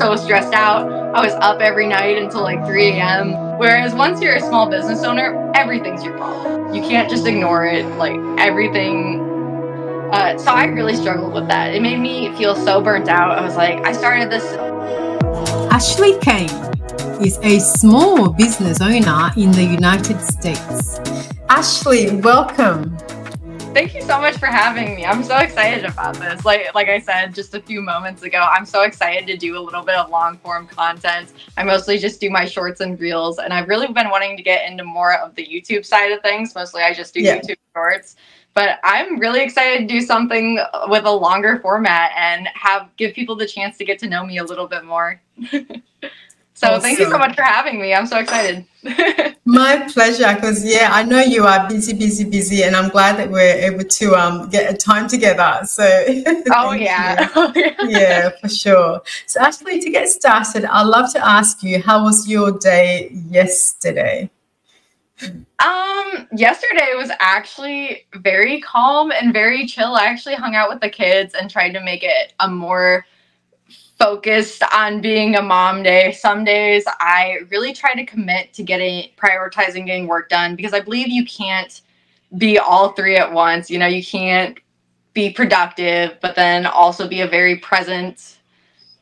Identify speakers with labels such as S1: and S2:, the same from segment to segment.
S1: so stressed out. I was up every night until like 3 a.m. Whereas once you're a small business owner, everything's your problem. You can't just ignore it. Like everything. Uh, so I really struggled with that. It made me feel so burnt out. I was like, I started this.
S2: Ashley Cain is a small business owner in the United States. Ashley, welcome.
S1: Thank you so much for having me. I'm so excited about this. Like like I said just a few moments ago, I'm so excited to do a little bit of long form content. I mostly just do my shorts and reels, and I've really been wanting to get into more of the YouTube side of things. Mostly, I just do yeah. YouTube shorts. But I'm really excited to do something with a longer format and have give people the chance to get to know me a little bit more. So awesome. thank you so much for having me. I'm so excited.
S2: My pleasure, because yeah, I know you are busy, busy, busy, and I'm glad that we're able to um, get a time together. So
S1: oh yeah. oh
S2: yeah, yeah, for sure. So actually, to get started, I'd love to ask you, how was your day yesterday?
S1: Um, yesterday was actually very calm and very chill. I actually hung out with the kids and tried to make it a more focused on being a mom day. Some days I really try to commit to getting prioritizing getting work done because I believe you can't be all three at once. You know, you can't be productive, but then also be a very present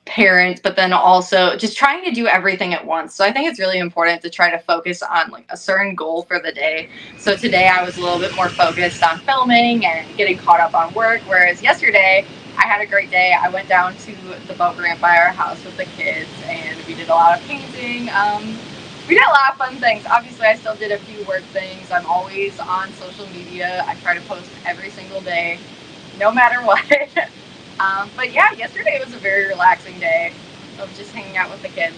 S1: parent, but then also just trying to do everything at once. So I think it's really important to try to focus on like a certain goal for the day. So today I was a little bit more focused on filming and getting caught up on work, whereas yesterday I had a great day. I went down to the boat ramp by our house with the kids and we did a lot of painting. Um, we did a lot of fun things. Obviously, I still did a few work things. I'm always on social media. I try to post every single day, no matter what. um, but yeah, yesterday was a very relaxing day of just hanging out with the kids.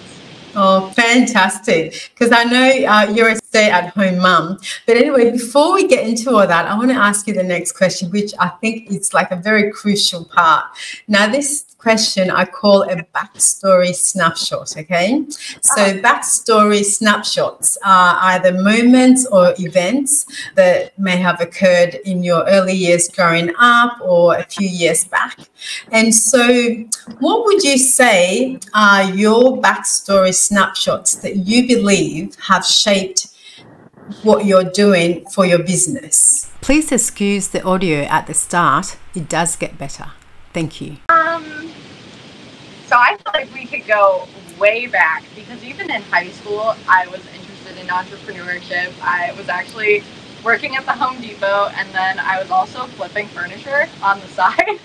S2: Oh, fantastic. Because I know uh, you're a stay at home mum. But anyway, before we get into all that, I want to ask you the next question, which I think is like a very crucial part. Now, this question I call a backstory snapshot. Okay. So, ah. backstory snapshots are either moments or events that may have occurred in your early years growing up or a few years back. And so, what would you say are your backstory snapshots that you believe have shaped what you're doing for your business?
S3: Please excuse the audio at the start, it does get better. Thank you.
S1: Um, so I feel like we could go way back because even in high school, I was interested in entrepreneurship. I was actually working at the Home Depot and then I was also flipping furniture on the side.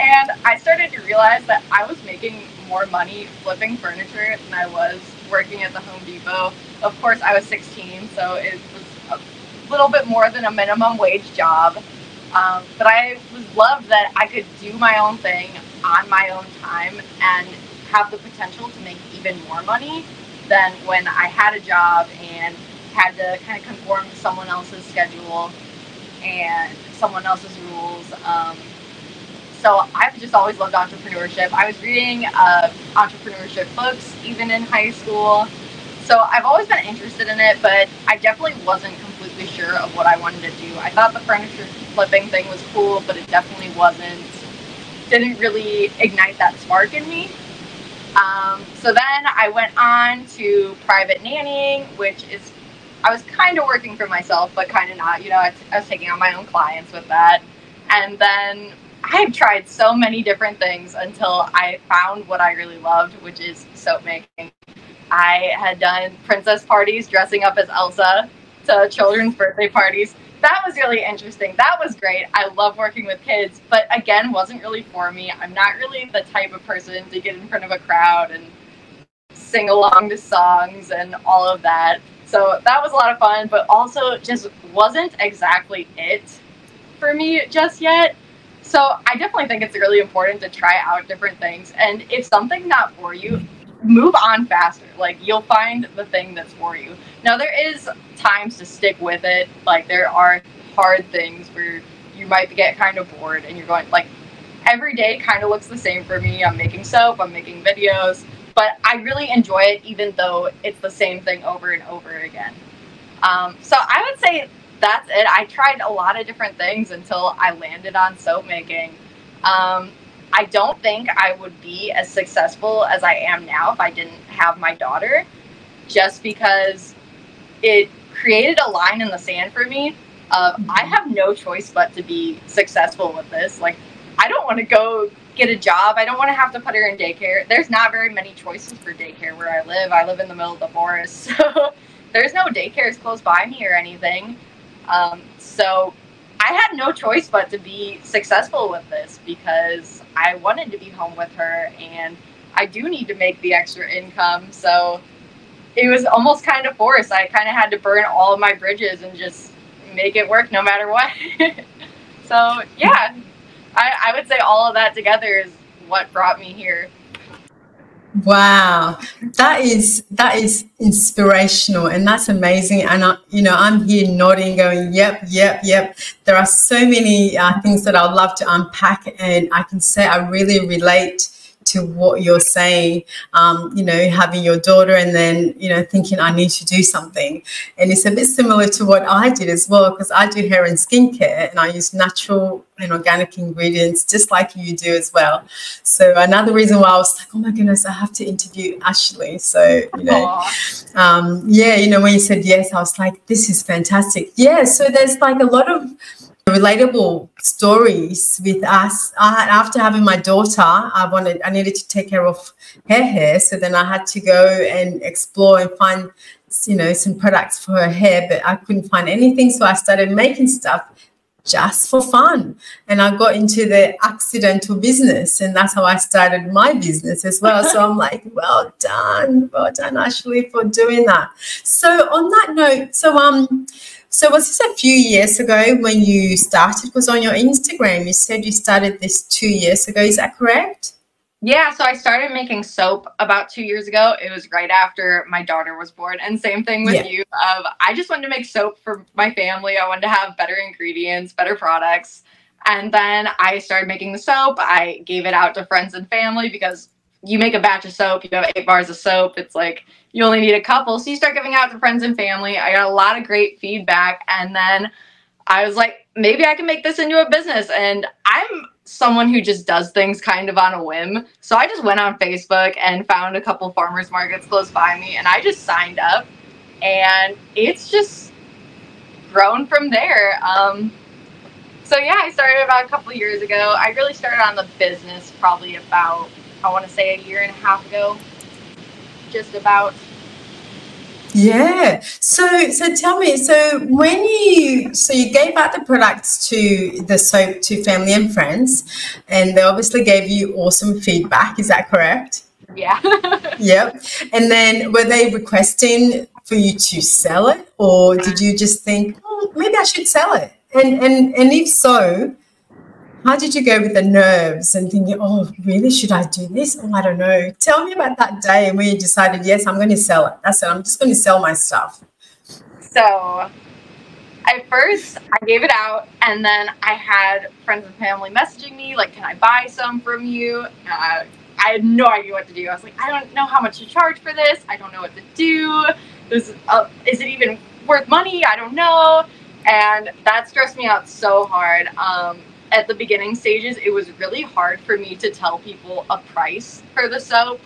S1: and I started to realize that I was making more money flipping furniture than I was working at the Home Depot. Of course, I was 16, so it was a little bit more than a minimum wage job. Um, but I was loved that I could do my own thing on my own time and have the potential to make even more money than when I had a job and had to kind of conform to someone else's schedule and someone else's rules. Um, so I've just always loved entrepreneurship. I was reading uh, entrepreneurship books even in high school. So I've always been interested in it, but I definitely wasn't completely sure of what I wanted to do. I thought the furniture flipping thing was cool, but it definitely wasn't, didn't really ignite that spark in me. Um, so then I went on to private nannying, which is, I was kind of working for myself, but kind of not. You know, I, I was taking on my own clients with that. And then I've tried so many different things until I found what I really loved, which is soap making. I had done princess parties dressing up as Elsa to children's birthday parties. That was really interesting. That was great. I love working with kids, but again, wasn't really for me. I'm not really the type of person to get in front of a crowd and sing along to songs and all of that. So that was a lot of fun, but also just wasn't exactly it for me just yet. So I definitely think it's really important to try out different things. And if something's not for you, move on faster. Like you'll find the thing that's for you. Now there is times to stick with it. Like there are hard things where you might get kind of bored and you're going like every day kind of looks the same for me. I'm making soap, I'm making videos, but I really enjoy it even though it's the same thing over and over again. Um, so I would say that's it. I tried a lot of different things until I landed on soap making. Um, I don't think I would be as successful as I am now if I didn't have my daughter, just because it created a line in the sand for me of I have no choice but to be successful with this. Like, I don't want to go get a job. I don't want to have to put her in daycare. There's not very many choices for daycare where I live. I live in the middle of the forest, so there's no daycares close by me or anything. Um, so I had no choice but to be successful with this because I wanted to be home with her and I do need to make the extra income. So it was almost kind of forced. I kind of had to burn all of my bridges and just make it work no matter what. so yeah, I, I would say all of that together is what brought me here.
S2: Wow, that is that is inspirational and that's amazing. And I, you know, I'm here nodding, going, "Yep, yep, yep." There are so many uh, things that I'd love to unpack, and I can say I really relate to what you're saying, um, you know, having your daughter and then, you know, thinking I need to do something. And it's a bit similar to what I did as well, because I do hair and skincare and I use natural and organic ingredients just like you do as well. So another reason why I was like, oh my goodness, I have to interview Ashley. So, you know, um, yeah, you know, when you said yes, I was like, this is fantastic. Yeah, so there's like a lot of relatable stories with us. I, after having my daughter, I wanted, I needed to take care of her hair. So then I had to go and explore and find, you know, some products for her hair, but I couldn't find anything. So I started making stuff just for fun. And I got into the accidental business, and that's how I started my business as well. So I'm like, well done, well done, Ashley, for doing that. So on that note, so um, so was this a few years ago when you started? Because on your Instagram. You said you started this two years ago. Is that correct?
S1: Yeah, so I started making soap about two years ago. It was right after my daughter was born. And same thing with yeah. you. Um, I just wanted to make soap for my family. I wanted to have better ingredients, better products. And then I started making the soap. I gave it out to friends and family because you make a batch of soap, you have eight bars of soap. It's like you only need a couple. So you start giving out to friends and family. I got a lot of great feedback. And then I was like, maybe I can make this into a business. And I'm someone who just does things kind of on a whim. So I just went on Facebook and found a couple farmers markets close by me and I just signed up. And it's just grown from there. Um, so yeah, I started about a couple years ago. I really started on the business probably about I want to say a year and a half ago, just about.
S2: Yeah. So so tell me, so when you so you gave out the products to the soap to family and friends, and they obviously gave you awesome feedback. Is that correct?
S1: Yeah.
S2: yep. And then were they requesting for you to sell it, or did you just think, oh, maybe I should sell it? And and and if so, how did you go with the nerves and thinking, oh, really, should I do this? Oh, I don't know. Tell me about that day when you decided, yes, I'm going to sell it. That's it. I'm just going to sell my stuff.
S1: So at first, I gave it out, and then I had friends and family messaging me, like, can I buy some from you? Uh, I had no idea what to do. I was like, I don't know how much to charge for this. I don't know what to do. This, uh, is it even worth money? I don't know. And that stressed me out so hard. Um, at the beginning stages, it was really hard for me to tell people a price for the soap.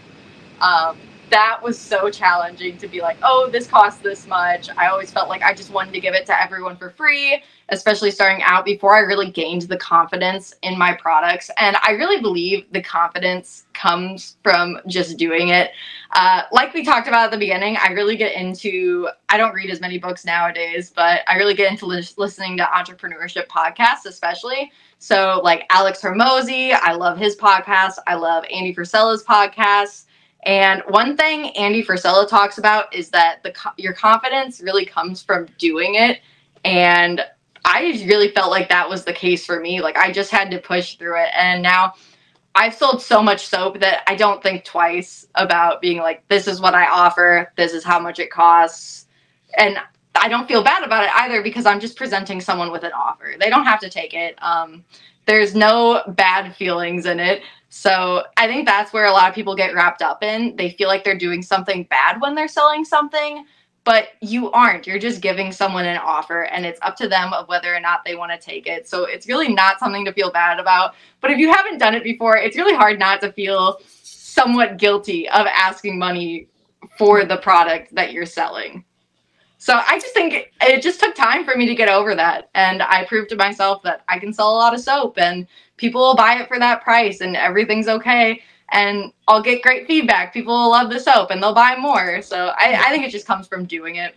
S1: Um, that was so challenging to be like, oh, this costs this much. I always felt like I just wanted to give it to everyone for free, especially starting out before I really gained the confidence in my products. And I really believe the confidence comes from just doing it. Uh, like we talked about at the beginning, I really get into, I don't read as many books nowadays, but I really get into li- listening to entrepreneurship podcasts, especially. So, like Alex Hormozi, I love his podcast. I love Andy Frisella's podcast. And one thing Andy Frisella talks about is that the your confidence really comes from doing it. And I really felt like that was the case for me. Like I just had to push through it. And now I've sold so much soap that I don't think twice about being like, this is what I offer, this is how much it costs. And I don't feel bad about it either because I'm just presenting someone with an offer. They don't have to take it. Um, there's no bad feelings in it. So I think that's where a lot of people get wrapped up in. They feel like they're doing something bad when they're selling something. but you aren't. You're just giving someone an offer and it's up to them of whether or not they want to take it. So it's really not something to feel bad about. But if you haven't done it before, it's really hard not to feel somewhat guilty of asking money for the product that you're selling. So I just think it just took time for me to get over that. And I proved to myself that I can sell a lot of soap and people will buy it for that price and everything's okay. And I'll get great feedback. People will love the soap and they'll buy more. So I, I think it just comes from doing it.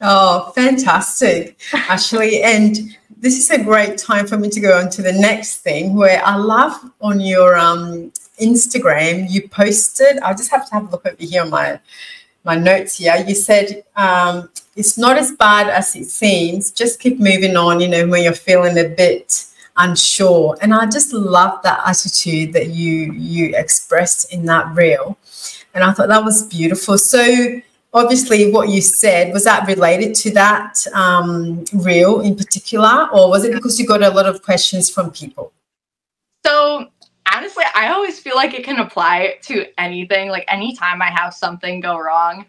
S2: Oh, fantastic. Actually, and this is a great time for me to go on to the next thing where I love on your um, Instagram, you posted, I just have to have a look over here on my my notes here. You said um, it's not as bad as it seems. Just keep moving on, you know, when you're feeling a bit unsure. And I just love that attitude that you you expressed in that reel. And I thought that was beautiful. So obviously what you said, was that related to that um, reel in particular? Or was it because you got a lot of questions from people?
S1: So honestly, I always feel like it can apply to anything. Like anytime I have something go wrong.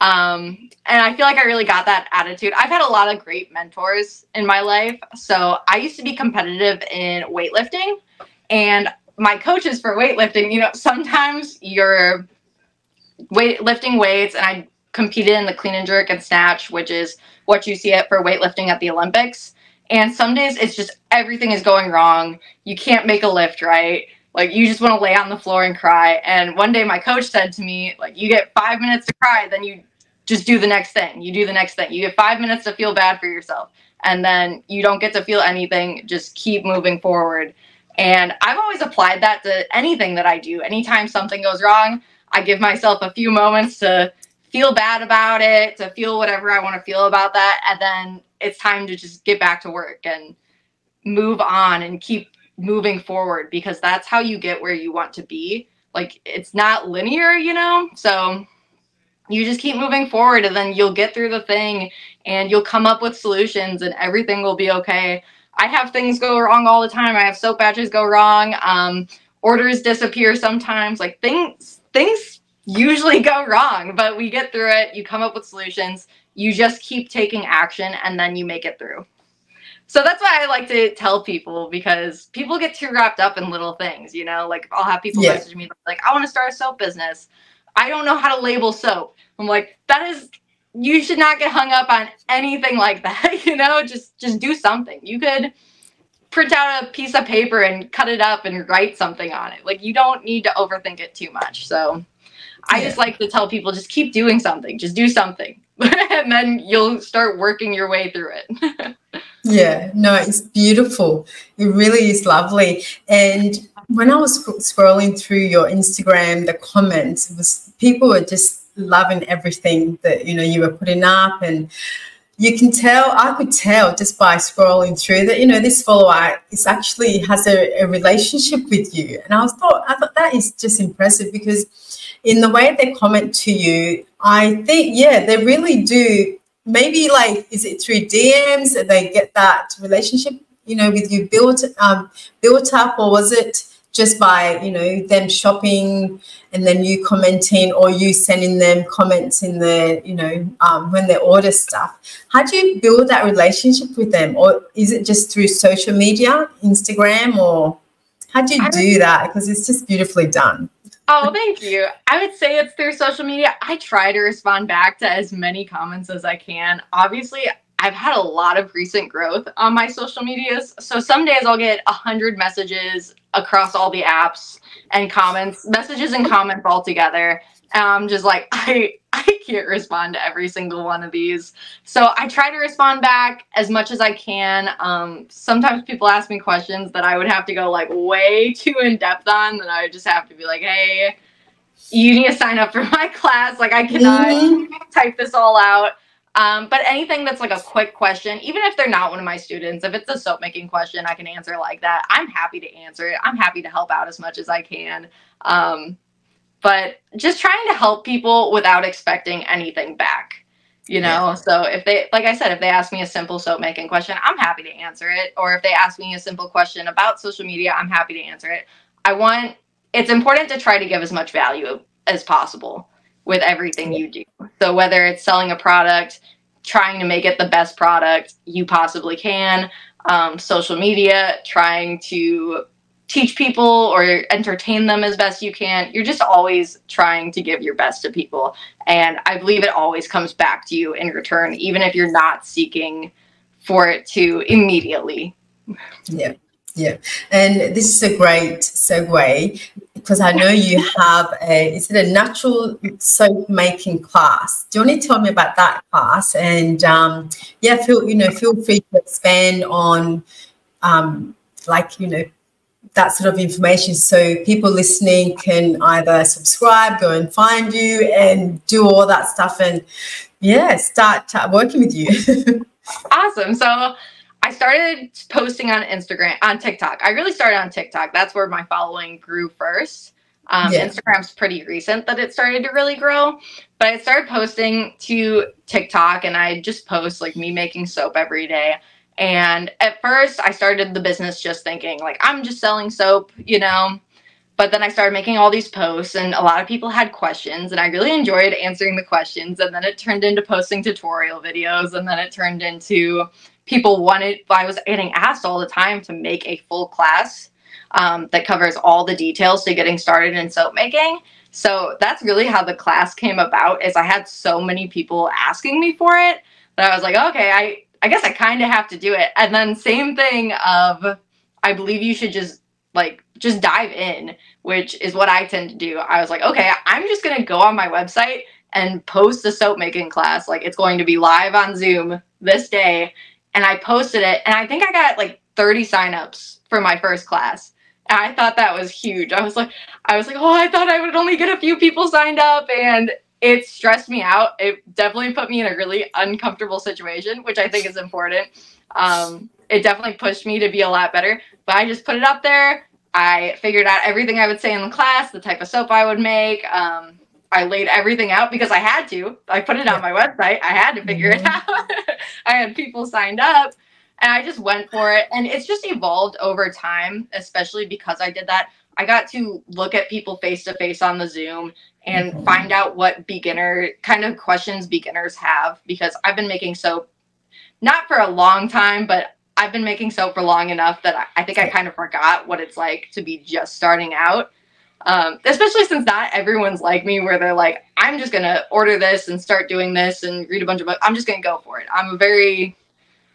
S1: Um, and I feel like I really got that attitude. I've had a lot of great mentors in my life. So I used to be competitive in weightlifting, and my coaches for weightlifting, you know, sometimes you're weight lifting weights, and I competed in the clean and jerk and snatch, which is what you see it for weightlifting at the Olympics. And some days it's just everything is going wrong. You can't make a lift right. Like you just want to lay on the floor and cry. And one day my coach said to me, like, you get five minutes to cry, then you just do the next thing. You do the next thing. You get five minutes to feel bad for yourself. And then you don't get to feel anything. Just keep moving forward. And I've always applied that to anything that I do. Anytime something goes wrong, I give myself a few moments to feel bad about it, to feel whatever I want to feel about that. And then it's time to just get back to work and move on and keep moving forward because that's how you get where you want to be. Like it's not linear, you know? So you just keep moving forward and then you'll get through the thing and you'll come up with solutions and everything will be okay. I have things go wrong all the time. I have soap batches go wrong. Um, orders disappear sometimes. Like things things usually go wrong, but we get through it. You come up with solutions. You just keep taking action and then you make it through. So that's why I like to tell people because people get too wrapped up in little things, you know? Like I'll have people yeah. message me like, I want to start a soap business. I don't know how to label soap. I'm like, that is you should not get hung up on anything like that, you know? Just just do something. You could print out a piece of paper and cut it up and write something on it. Like you don't need to overthink it too much. So I just like to tell people just keep doing something. Just do something. and then you'll start working your way through it.
S2: yeah, no, it's beautiful. It really is lovely. And when I was scrolling through your Instagram, the comments was people were just loving everything that you know you were putting up and you can tell i could tell just by scrolling through that you know this follower is actually has a, a relationship with you and i thought i thought that is just impressive because in the way they comment to you, I think, yeah, they really do. Maybe like, is it through DMs that they get that relationship, you know, with you built um, built up, or was it just by you know them shopping and then you commenting or you sending them comments in the you know um, when they order stuff? How do you build that relationship with them, or is it just through social media, Instagram, or how do you do that? Because it's just beautifully done.
S1: Oh, thank you. I would say it's through social media. I try to respond back to as many comments as I can. Obviously, I've had a lot of recent growth on my social medias. So some days I'll get a hundred messages across all the apps and comments, messages and comments all together. I'm just like, I I can't respond to every single one of these. So I try to respond back as much as I can. Um, sometimes people ask me questions that I would have to go like way too in depth on that I would just have to be like, hey, you need to sign up for my class. Like I cannot mm-hmm. type this all out. Um, but anything that's like a quick question, even if they're not one of my students, if it's a soap making question, I can answer like that. I'm happy to answer it. I'm happy to help out as much as I can. Um, but just trying to help people without expecting anything back you know yeah. so if they like i said if they ask me a simple soap making question i'm happy to answer it or if they ask me a simple question about social media i'm happy to answer it i want it's important to try to give as much value as possible with everything you do. So whether it's selling a product, trying to make it the best product you possibly can, um, social media, trying to teach people or entertain them as best you can. You're just always trying to give your best to people. And I believe it always comes back to you in return, even if you're not seeking for it to immediately.
S2: Yeah. Yeah, and this is a great segue because I know you have a is it a natural soap making class? Do you want to tell me about that class? And um, yeah, feel you know feel free to expand on um, like you know that sort of information so people listening can either subscribe, go and find you, and do all that stuff, and yeah, start working with you.
S1: awesome. So I started posting on Instagram, on TikTok. I really started on TikTok. That's where my following grew first. Um, yeah. Instagram's pretty recent that it started to really grow, but I started posting to TikTok and I just post like me making soap every day. And at first, I started the business just thinking like I'm just selling soap, you know. But then I started making all these posts, and a lot of people had questions, and I really enjoyed answering the questions. And then it turned into posting tutorial videos, and then it turned into people wanted i was getting asked all the time to make a full class um, that covers all the details to getting started in soap making. So that's really how the class came about is i had so many people asking me for it that i was like okay i i guess i kind of have to do it. And then same thing of i believe you should just like just dive in which is what i tend to do. I was like okay i'm just going to go on my website and post a soap making class. Like it's going to be live on zoom this day and I posted it, and I think I got like 30 signups for my first class. And I thought that was huge. I was like, I was like, oh, I thought I would only get a few people signed up, and it stressed me out. It definitely put me in a really uncomfortable situation, which I think is important. Um, it definitely pushed me to be a lot better. But I just put it up there. I figured out everything I would say in the class, the type of soap I would make. Um, I laid everything out because I had to. I put it on my website. I had to figure mm-hmm. it out. I had people signed up and I just went for it. And it's just evolved over time, especially because I did that. I got to look at people face to face on the Zoom and mm-hmm. find out what beginner kind of questions beginners have because I've been making soap not for a long time, but I've been making soap for long enough that I, I think I kind of forgot what it's like to be just starting out. Um, especially since not everyone's like me, where they're like, I'm just gonna order this and start doing this and read a bunch of books. I'm just gonna go for it. I'm a very,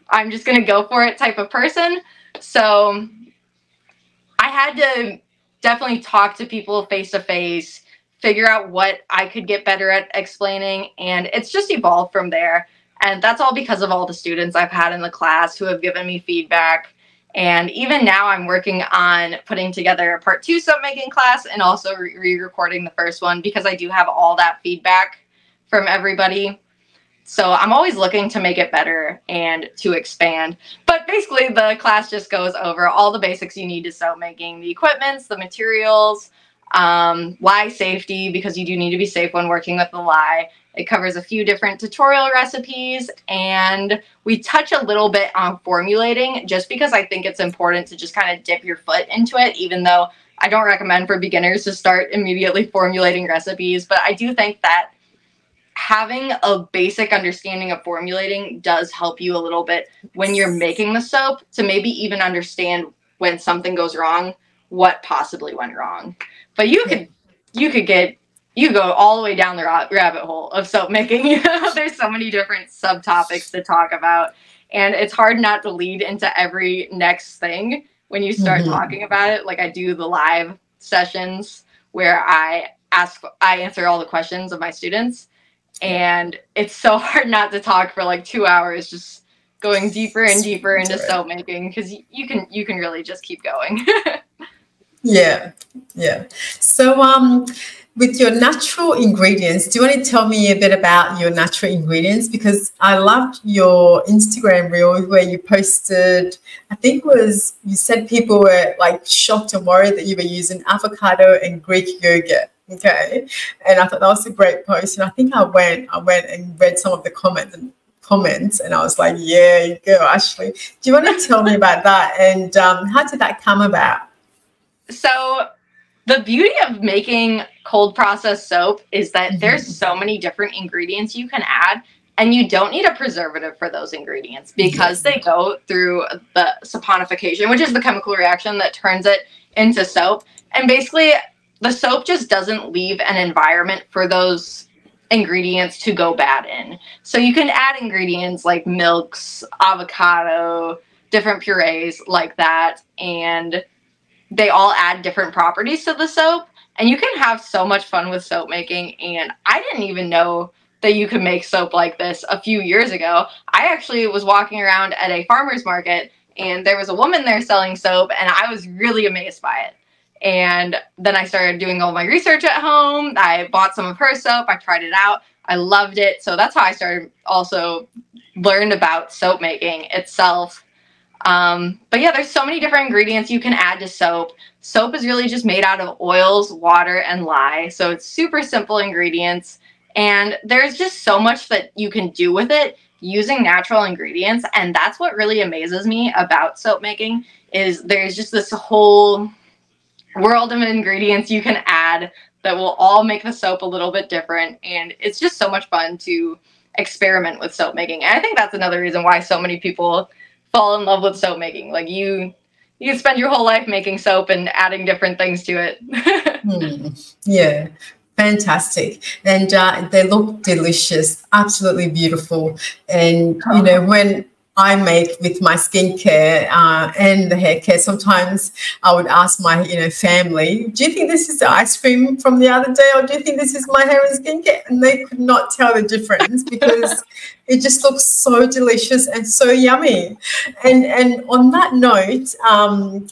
S1: I'm just gonna go for it type of person. So I had to definitely talk to people face to face, figure out what I could get better at explaining, and it's just evolved from there. And that's all because of all the students I've had in the class who have given me feedback and even now, I'm working on putting together a part two soap making class and also re recording the first one because I do have all that feedback from everybody. So I'm always looking to make it better and to expand. But basically, the class just goes over all the basics you need to soap making the equipments, the materials, um, safety, because you do need to be safe when working with the lye, it covers a few different tutorial recipes and we touch a little bit on formulating just because I think it's important to just kind of dip your foot into it, even though I don't recommend for beginners to start immediately formulating recipes. But I do think that having a basic understanding of formulating does help you a little bit when you're making the soap to maybe even understand when something goes wrong, what possibly went wrong. But you could you could get you go all the way down the rabbit hole of soap making. There's so many different subtopics to talk about, and it's hard not to lead into every next thing when you start mm-hmm. talking about it. Like I do the live sessions where I ask, I answer all the questions of my students, and it's so hard not to talk for like two hours, just going deeper and deeper into soap making because you can you can really just keep going.
S2: yeah, yeah. So um with your natural ingredients, do you want to tell me a bit about your natural ingredients? Because I loved your Instagram reel where you posted, I think was, you said people were like shocked and worried that you were using avocado and Greek yogurt. Okay. And I thought that was a great post. And I think I went, I went and read some of the comments and comments and I was like, yeah, you go, Ashley. Do you want to tell me about that? And um, how did that come about?
S1: So the beauty of making cold process soap is that mm-hmm. there's so many different ingredients you can add and you don't need a preservative for those ingredients because they go through the saponification, which is the chemical reaction that turns it into soap. And basically, the soap just doesn't leave an environment for those ingredients to go bad in. So you can add ingredients like milks, avocado, different purees like that, and they all add different properties to the soap. And you can have so much fun with soap making. And I didn't even know that you could make soap like this a few years ago. I actually was walking around at a farmer's market and there was a woman there selling soap, and I was really amazed by it. And then I started doing all my research at home. I bought some of her soap. I tried it out. I loved it. So that's how I started also learned about soap making itself. Um, but yeah, there's so many different ingredients you can add to soap. Soap is really just made out of oils, water, and lye. So it's super simple ingredients. And there's just so much that you can do with it using natural ingredients. And that's what really amazes me about soap making is there's just this whole world of ingredients you can add that will all make the soap a little bit different. And it's just so much fun to experiment with soap making. And I think that's another reason why so many people fall in love with soap making. Like you you spend your whole life making soap and adding different things to it.
S2: mm, yeah. Fantastic. And uh, they look delicious, absolutely beautiful. And, you know, when I make with my skincare uh, and the hair care. Sometimes I would ask my, you know, family, "Do you think this is the ice cream from the other day, or do you think this is my hair and skincare?" And they could not tell the difference because it just looks so delicious and so yummy. And and on that note, um,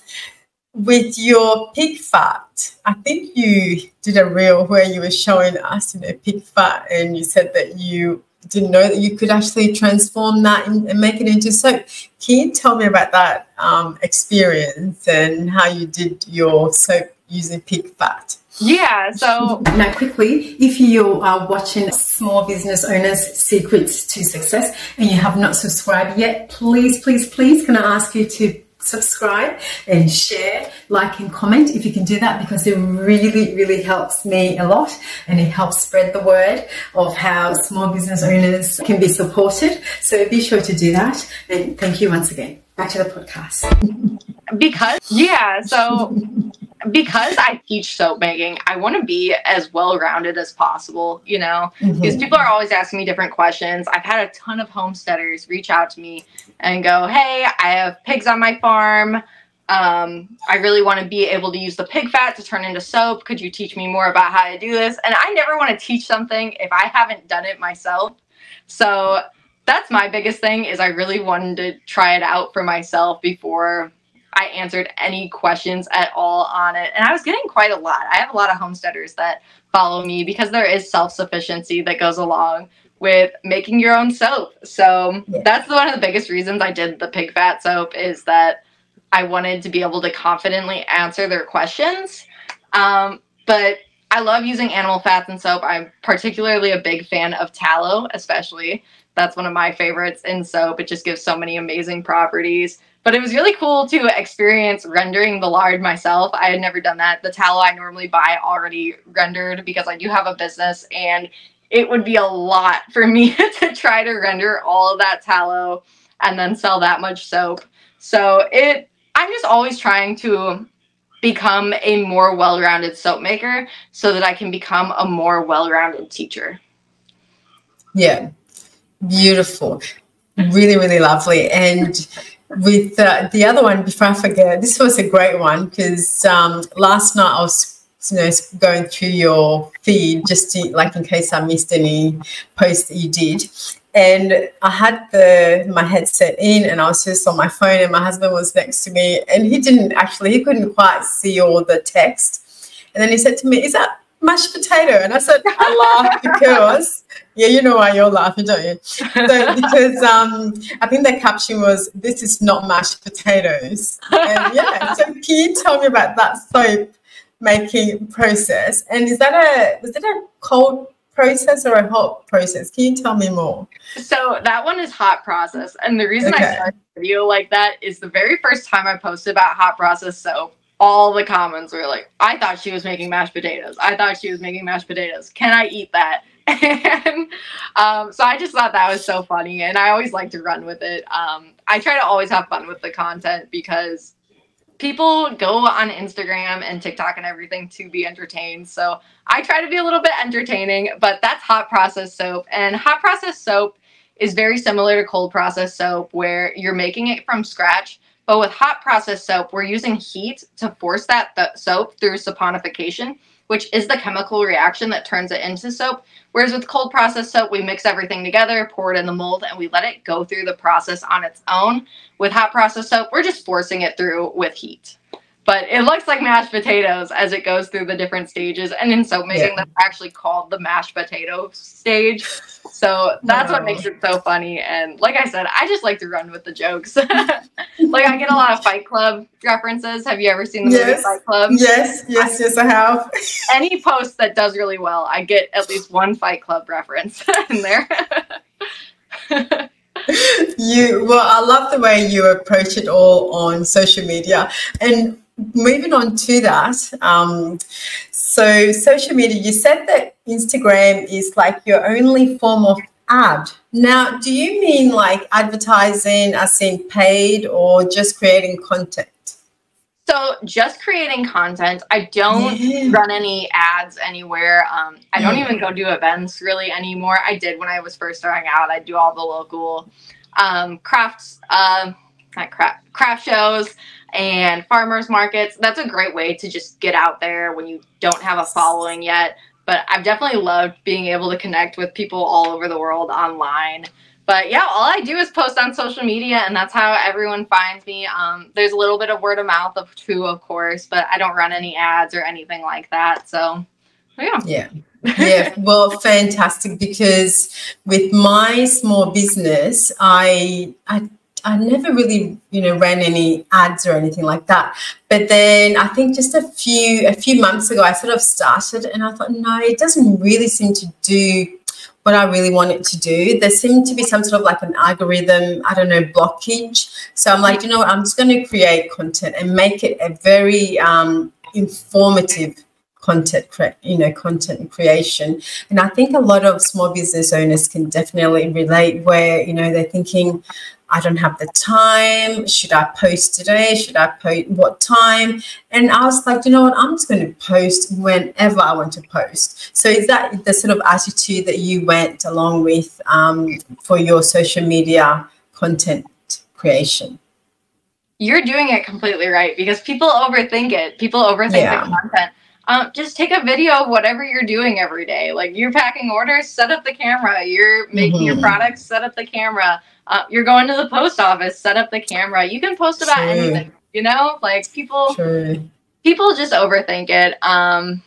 S2: with your pig fat, I think you did a reel where you were showing us, you know, pig fat, and you said that you didn't know that you could actually transform that and make it into soap. Can you tell me about that um, experience and how you did your soap using pig fat?
S1: Yeah, so
S3: now quickly, if you are watching Small Business Owners Secrets to Success and you have not subscribed yet, please, please, please, can I ask you to subscribe and share, like and comment if you can do that because it really, really helps me a lot and it helps spread the word of how small business owners can be supported. So be sure to do that. And thank you once again. Back to the podcast.
S1: Because, yeah, so because I teach soap making, I want to be as well rounded as possible, you know, mm-hmm. because people are always asking me different questions. I've had a ton of homesteaders reach out to me and go, Hey, I have pigs on my farm. Um, I really want to be able to use the pig fat to turn into soap. Could you teach me more about how to do this? And I never want to teach something if I haven't done it myself. So that's my biggest thing is I really wanted to try it out for myself before I answered any questions at all on it. And I was getting quite a lot. I have a lot of homesteaders that follow me because there is self sufficiency that goes along with making your own soap. So yeah. that's one of the biggest reasons I did the pig fat soap is that I wanted to be able to confidently answer their questions. Um, but I love using animal fats in soap. I'm particularly a big fan of tallow, especially. That's one of my favorites in soap. It just gives so many amazing properties. But it was really cool to experience rendering the lard myself. I had never done that. The tallow I normally buy already rendered because I do have a business and it would be a lot for me to try to render all of that tallow and then sell that much soap. So it I'm just always trying to become a more well-rounded soap maker so that I can become a more well-rounded teacher.
S2: Yeah. Beautiful. Really, really lovely. And with uh, the other one, before I forget, this was a great one because um, last night I was you know going through your feed just to, like in case I missed any posts that you did, and I had the my headset in and I was just on my phone and my husband was next to me and he didn't actually he couldn't quite see all the text, and then he said to me, "Is that mashed potato?" And I said, "I laughed because." Yeah, you know why you're laughing, don't you? So, because um, I think the caption was, "This is not mashed potatoes." And yeah, so can you tell me about that soap making process? And is that a was it a cold process or a hot process? Can you tell me more?
S1: So that one is hot process, and the reason okay. I started a video like that is the very first time I posted about hot process soap. All the comments were like, I thought she was making mashed potatoes. I thought she was making mashed potatoes. Can I eat that? and um, so I just thought that was so funny, and I always like to run with it. Um, I try to always have fun with the content because people go on Instagram and TikTok and everything to be entertained. So I try to be a little bit entertaining, but that's hot process soap. And hot process soap is very similar to cold process soap where you're making it from scratch. But with hot process soap, we're using heat to force that th- soap through saponification, which is the chemical reaction that turns it into soap. Whereas with cold process soap, we mix everything together, pour it in the mold, and we let it go through the process on its own. With hot process soap, we're just forcing it through with heat. But it looks like mashed potatoes as it goes through the different stages. And in soap making, yeah. that's actually called the mashed potato stage. So that's what makes it so funny. And like I said, I just like to run with the jokes. like I get a lot of Fight Club references. Have you ever seen the yes. movie Fight Club?
S2: Yes, yes, yes, I have.
S1: any post that does really well, I get at least one Fight Club reference in there.
S2: you well, I love the way you approach it all on social media. And moving on to that, um, so social media, you said that Instagram is like your only form of ad. Now, do you mean like advertising as in paid or just creating content?
S1: So just creating content. I don't yeah. run any ads anywhere. Um, I don't even go do events really anymore. I did when I was first starting out. I do all the local um, crafts, uh, not craft, craft shows and farmers markets. That's a great way to just get out there when you don't have a following yet. But I've definitely loved being able to connect with people all over the world online but yeah, all I do is post on social media, and that's how everyone finds me. Um, there's a little bit of word of mouth of too, of course, but I don't run any ads or anything like that. So yeah.
S2: Yeah. yeah, well, fantastic. Because with my small business, I I I never really, you know, ran any ads or anything like that. But then I think just a few a few months ago, I sort of started, and I thought, no, it doesn't really seem to do what I really want it to do. There seemed to be some sort of like an algorithm, I don't know, blockage. So I'm like, you know what, I'm just going to create content and make it a very um, informative content you know content creation and i think a lot of small business owners can definitely relate where you know they're thinking I don't have the time. Should I post today? Should I post what time? And I was like, you know what? I'm just going to post whenever I want to post. So is that the sort of attitude that you went along with um, for your social media content creation?
S1: You're doing it completely right because people overthink it. People overthink yeah. the content. Um, just take a video of whatever you're doing every day. Like you're packing orders, set up the camera. You're making mm-hmm. your products, set up the camera uh, you're going to the post office, set up the camera. You can post about sure. anything, you know? Like people sure. people just overthink it. Um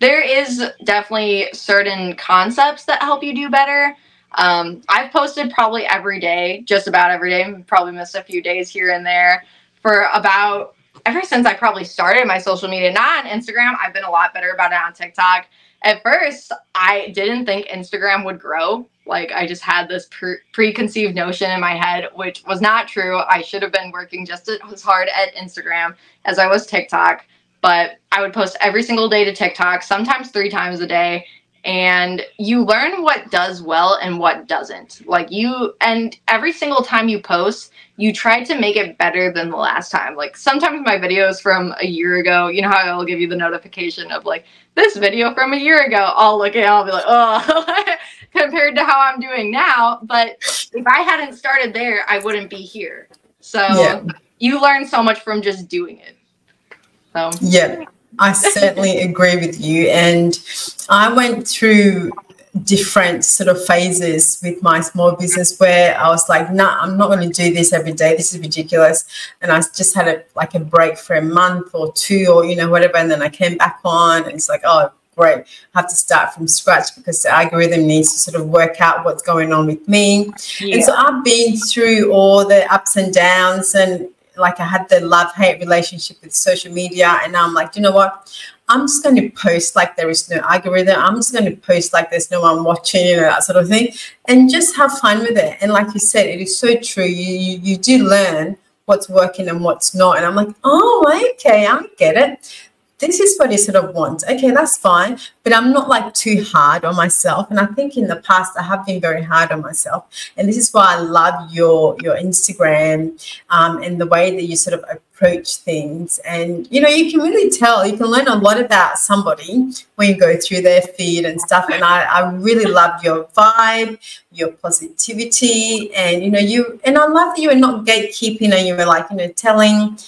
S1: there is definitely certain concepts that help you do better. Um, I've posted probably every day, just about every day. Probably missed a few days here and there for about ever since I probably started my social media. Not on Instagram. I've been a lot better about it on TikTok. At first, I didn't think Instagram would grow like I just had this pre- preconceived notion in my head, which was not true. I should have been working just as hard at Instagram as I was TikTok. But I would post every single day to TikTok, sometimes three times a day. And you learn what does well and what doesn't. Like you, and every single time you post, you try to make it better than the last time. Like sometimes my videos from a year ago, you know how I'll give you the notification of like this video from a year ago. I'll look at it, I'll be like, oh, compared to how I'm doing now. But if I hadn't started there, I wouldn't be here. So yeah. you learn so much from just doing it. So
S2: yeah, I certainly agree with you. And I went through different sort of phases with my small business where I was like, nah, I'm not going to do this every day. This is ridiculous. And I just had a like a break for a month or two or you know whatever. And then I came back on, and it's like, oh, great. I have to start from scratch because the algorithm needs to sort of work out what's going on with me. Yeah. And so I've been through all the ups and downs and like I had the love hate relationship with social media. And now I'm like, you know what? I'm just going to post like there is no algorithm. I'm just going to post like there's no one watching, you know, that sort of thing, and just have fun with it. And like you said, it is so true. You you, you do learn what's working and what's not. And I'm like, oh, okay, I get it this is what you sort of want. Okay, that's fine. But I'm not like too hard on myself. And I think in the past I have been very hard on myself. And this is why I love your your Instagram um, and the way that you sort of approach things. And you know, you can really tell, you can learn a lot about somebody when you go through their feed and stuff. And I, I really love your vibe, your positivity, and you know, you and I love that you are not gatekeeping and you were like, you know, telling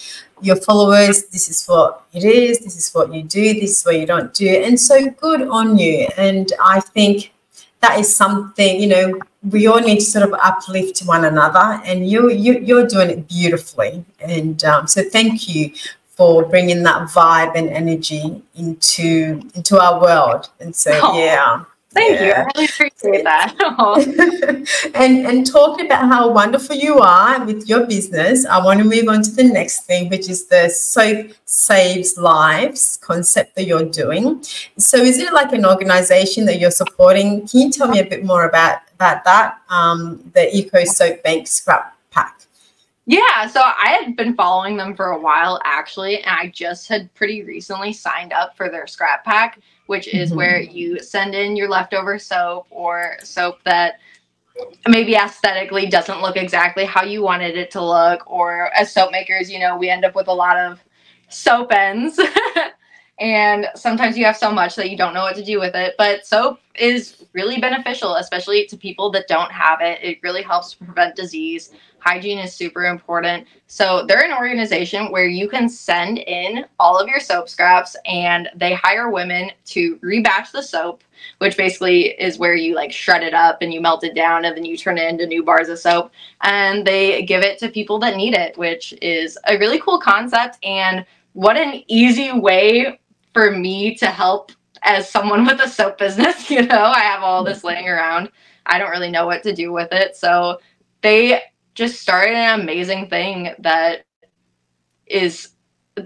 S2: your followers this is what it is this is what you do this is what you don't do and so good on you. And i think that is something you know we all need to sort of uplift one another and you, you you're doing it beautifully. And um, so thank you for bringing that vibe and energy into into our world. And so oh. yeah
S1: Thank yeah. you. I really appreciate that.
S2: and and talking about how wonderful you are with your business, I want to move on to the next thing, which is the soap saves lives concept that you're doing. So is it like an organization that you're supporting? Can you tell me a bit more about about that? Um, the Eco Soap Bank Scrap Pack.
S1: Yeah, so I had been following them for a while actually, and I just had pretty recently signed up for their scrap pack which is mm-hmm. where you send in your leftover soap or soap that maybe aesthetically doesn't look exactly how you wanted it to look or as soap makers you know we end up with a lot of soap ends and sometimes you have so much that you don't know what to do with it but soap is really beneficial especially to people that don't have it it really helps prevent disease hygiene is super important. So they're an organization where you can send in all of your soap scraps and they hire women to rebatch the soap, which basically is where you like shred it up and you melt it down and then you turn it into new bars of soap. And they give it to people that need it, which is a really cool concept. And what an easy way for me to help as someone with a soap business. You know, I have all this laying around. I don't really know what to do with it. So they just started an amazing thing that is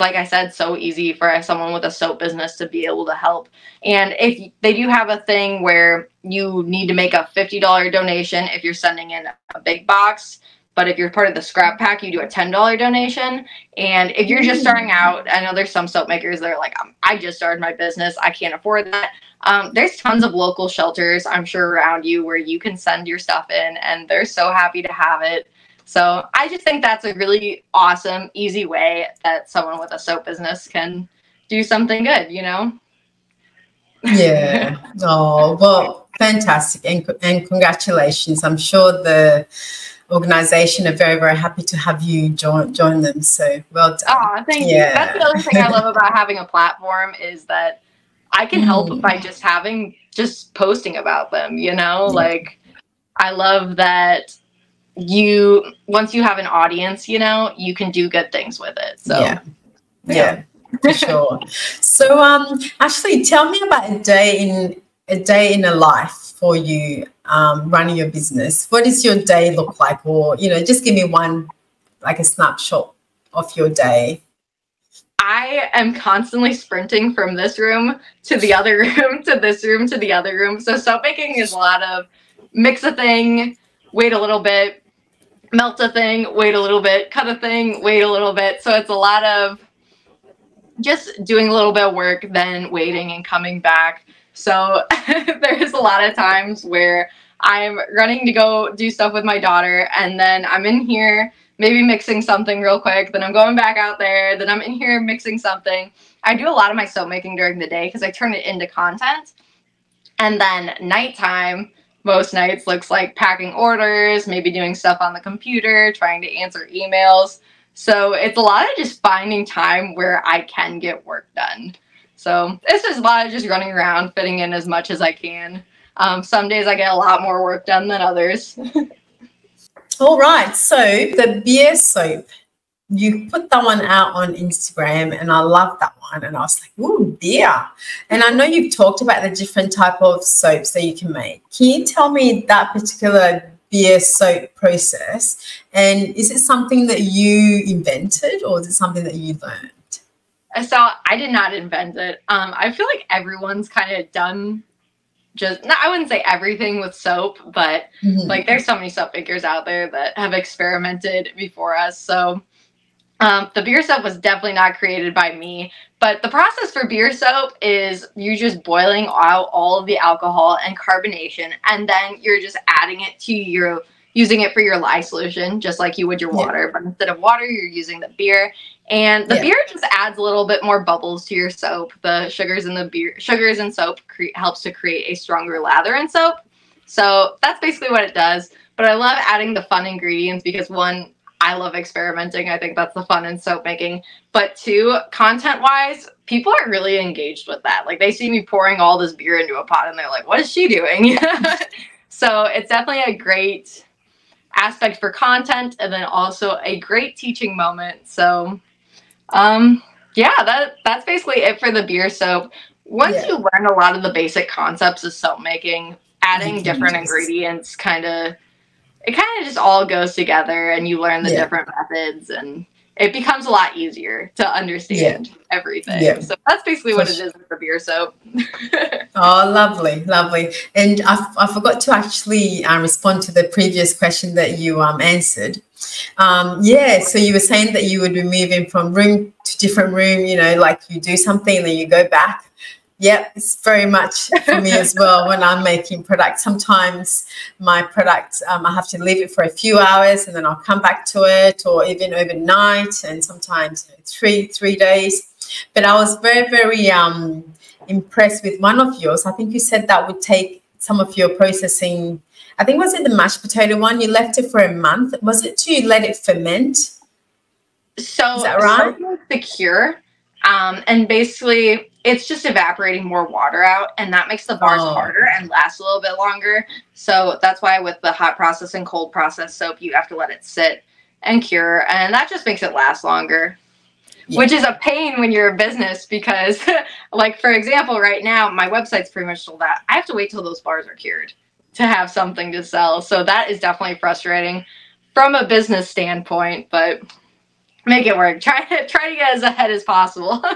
S1: like I said, so easy for someone with a soap business to be able to help. And if they do have a thing where you need to make a $50 donation if you're sending in a big box, but if you're part of the scrap pack, you do a $10 donation. And if you're just starting out, I know there's some soap makers that are like, um, I just started my business, I can't afford that. Um, there's tons of local shelters, I'm sure, around you where you can send your stuff in, and they're so happy to have it. So I just think that's a really awesome, easy way that someone with a soap business can do something good, you know?
S2: Yeah. oh, well, fantastic. And, and congratulations. I'm sure the organization are very, very happy to have you join join them. So well done.
S1: Oh, thank yeah. you. That's the other thing I love about having a platform is that I can help mm. by just having just posting about them, you know? Yeah. Like I love that you once you have an audience, you know, you can do good things with it. So
S2: yeah. Yeah. for sure. So um actually tell me about a day in a day in a life for you um, running your business. What does your day look like? Or, you know, just give me one like a snapshot of your day.
S1: I am constantly sprinting from this room to the other room to this room to the other room. So soap making is a lot of mix a thing, wait a little bit, melt a thing, wait a little bit, cut a thing, wait a little bit. So it's a lot of just doing a little bit of work, then waiting and coming back. So there's a lot of times where I'm running to go do stuff with my daughter, and then I'm in here maybe mixing something real quick, then I'm going back out there, then I'm in here mixing something. I do a lot of my soap making during the day because I turn it into content. And then nighttime, most nights looks like packing orders, maybe doing stuff on the computer, trying to answer emails. So it's a lot of just finding time where I can get work done. So it's just a lot of just running around, fitting in as much as I can. Um, some days I get a lot more work done than others.
S2: All right. So the beer soap you put that one out on Instagram and I love that one. And I was like, ooh, beer. And I know you've talked about the different type of soaps that you can make. Can you tell me that particular beer soap process? And is it something that you invented or is it something that you learned?
S1: So I did not invent it. Um, I feel like everyone's kind of done just I wouldn't say everything with soap, but mm-hmm. like there's so many soap makers out there that have experimented before us. So Um, the beer soap was definitely not created by me, but the process for beer soap is you're just boiling out all of the alcohol and carbonation, and then you're just adding it to your using it for your lye solution, just like you would your water. Yeah. But instead of water, you're using the beer. And the yeah. beer just adds a little bit more bubbles to your soap. The sugars in the beer, sugars in soap cre- helps to create a stronger lather in soap. So that's basically what it does. But I love adding the fun ingredients because one, I love experimenting. I think that's the fun in soap making. But two, content wise, people are really engaged with that. Like they see me pouring all this beer into a pot and they're like, what is she doing? so it's definitely a great aspect for content and then also a great teaching moment. So um yeah, that that's basically it for the beer soap. Once yeah. you learn a lot of the basic concepts of soap making, adding different ingredients kind of it kind of just all goes together and you learn the yeah. different methods and it becomes a lot easier to understand yeah. everything. Yeah. So that's basically what it is with the beer soap.
S2: oh, lovely, lovely. And I, I forgot to actually uh, respond to the previous question that you um, answered. Um, yeah, so you were saying that you would be moving from room to different room, you know, like you do something and then you go back yeah, it's very much for me as well when I'm making product. Sometimes my product, um, I have to leave it for a few hours and then I'll come back to it or even overnight and sometimes three, three days. But I was very, very um, impressed with one of yours. I think you said that would take some of your processing. I think was it the mashed potato one? You left it for a month. Was it to let it ferment?
S1: So, Is that right? The cure. Um, and basically it's just evaporating more water out and that makes the bars oh. harder and last a little bit longer so that's why with the hot process and cold process soap you have to let it sit and cure and that just makes it last longer yeah. which is a pain when you're a business because like for example right now my website's pretty much sold out i have to wait till those bars are cured to have something to sell. So that is definitely frustrating from a business standpoint but make it work. Try to try to get as ahead as possible.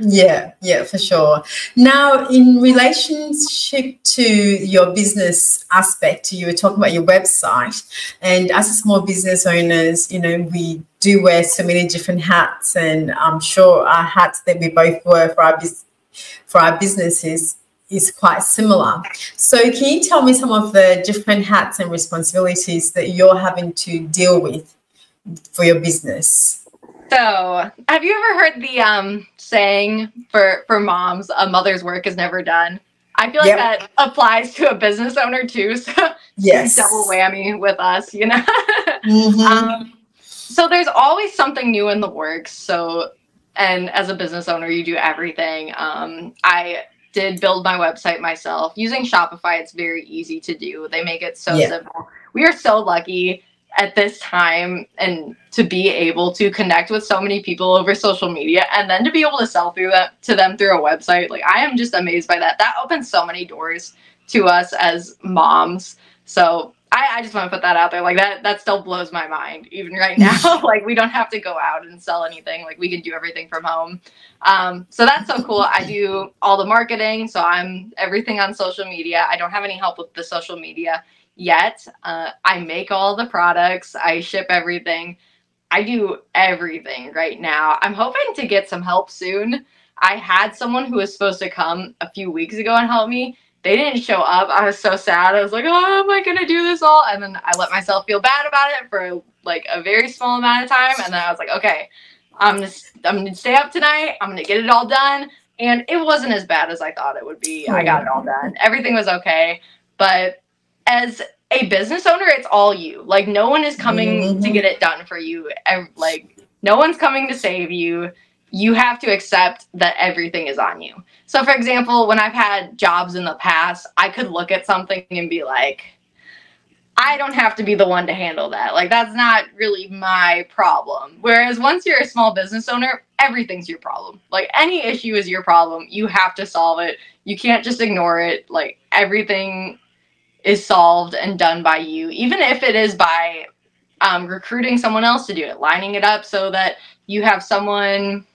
S2: Yeah, yeah, for sure. Now, in relationship to your business aspect, you were talking about your website, and as a small business owners, you know, we do wear so many different hats, and I'm sure our hats that we both wear for our for our businesses is quite similar. So, can you tell me some of the different hats and responsibilities that you're having to deal with for your business?
S1: So, have you ever heard the um, saying for for moms, "A mother's work is never done"? I feel like yep. that applies to a business owner too. So, yes, double whammy with us, you know. mm-hmm. um, so there's always something new in the works. So, and as a business owner, you do everything. Um, I did build my website myself using Shopify. It's very easy to do. They make it so yeah. simple. We are so lucky at this time and to be able to connect with so many people over social media and then to be able to sell through that to them through a website like i am just amazed by that that opens so many doors to us as moms so I, I just want to put that out there like that that still blows my mind even right now like we don't have to go out and sell anything like we can do everything from home um, so that's so cool i do all the marketing so i'm everything on social media i don't have any help with the social media yet. Uh, I make all the products, I ship everything. I do everything right now. I'm hoping to get some help soon. I had someone who was supposed to come a few weeks ago and help me. They didn't show up. I was so sad. I was like, "Oh, am I gonna do this all?" And then I let myself feel bad about it for like a very small amount of time. And then I was like, "Okay, I'm gonna I'm gonna stay up tonight. I'm gonna get it all done." And it wasn't as bad as I thought it would be. I got it all done. Everything was okay. But as a business owner, it's all you. Like no one is coming mm-hmm. to get it done for you. And like no one's coming to save you. You have to accept that everything is on you. So for example, when I've had jobs in the past, I could look at something and be like, I don't have to be the one to handle that. Like that's not really my problem. Whereas once you're a small business owner, everything's your problem. Like any issue is your problem. You have to solve it. You can't just ignore it. Like everything is solved and done by you, even if it is by um, recruiting someone else to do it, lining it up so that you have someone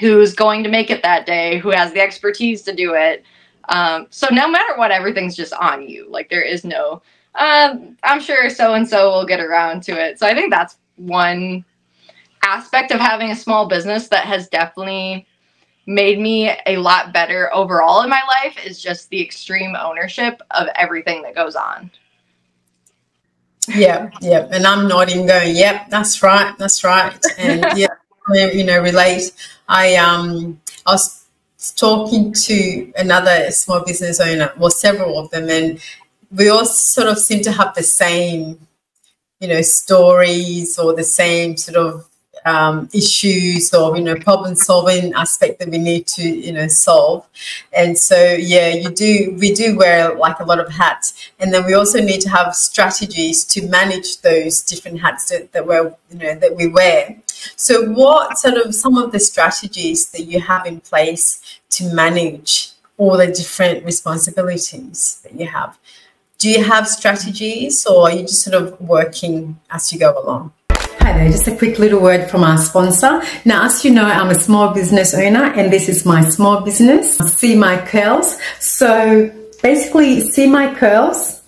S1: who's going to make it that day, who has the expertise to do it. Um, so no matter what, everything's just on you. Like there is no, um, I'm sure so and so will get around to it. So I think that's one aspect of having a small business that has definitely made me a lot better overall in my life is just the extreme ownership of everything that goes on.
S2: Yeah, yeah. And I'm nodding, going, yep, that's right, that's right. And yeah, you know, relate. I um I was talking to another small business owner, well, several of them, and we all sort of seem to have the same, you know, stories or the same sort of um, issues or you know problem solving aspect that we need to you know solve. And so yeah you do we do wear like a lot of hats. And then we also need to have strategies to manage those different hats that, that we're you know that we wear so what sort of some of the strategies that you have in place to manage all the different responsibilities that you have do you have strategies or are you just sort of working as you go along
S3: Hi there, just a quick little word from our sponsor. Now, as you know, I'm a small business owner and this is my small business, See My Curls. So basically, See My Curls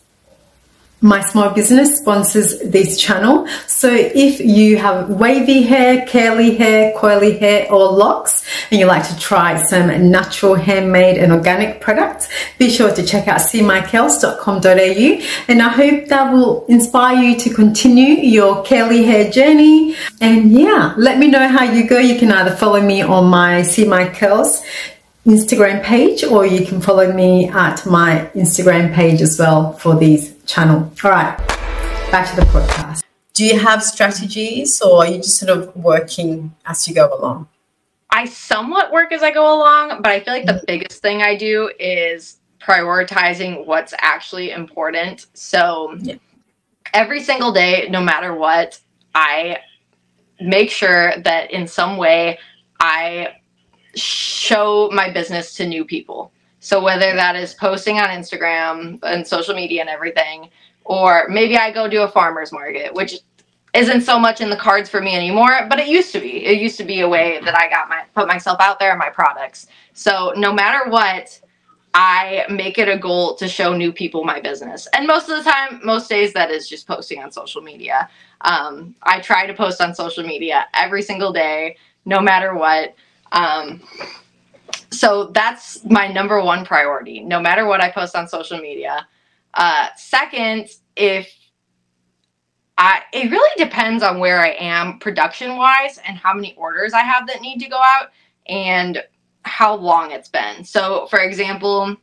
S3: my small business sponsors this channel. So if you have wavy hair, curly hair, coily hair, or locks, and you like to try some natural handmade and organic products, be sure to check out seemycurls.com.au and I hope that will inspire you to continue your curly hair journey. And yeah, let me know how you go. You can either follow me on my See My Curls Instagram page or you can follow me at my Instagram page as well for these channel. All right, back to the podcast.
S2: Do you have strategies or are you just sort of working as you go along?
S1: I somewhat work as I go along, but I feel like the mm-hmm. biggest thing I do is prioritizing what's actually important. So yeah. every single day, no matter what, I make sure that in some way I show my business to new people. So whether that is posting on Instagram and social media and everything, or maybe I go do a farmer's market, which isn't so much in the cards for me anymore, but it used to be. It used to be a way that I got my put myself out there and my products. So no matter what, I make it a goal to show new people my business. And most of the time, most days that is just posting on social media. Um, I try to post on social media every single day, no matter what. Um, so that's my number one priority, no matter what I post on social media. Uh, second, if I, it really depends on where I am production wise and how many orders I have that need to go out and how long it's been. So, for example,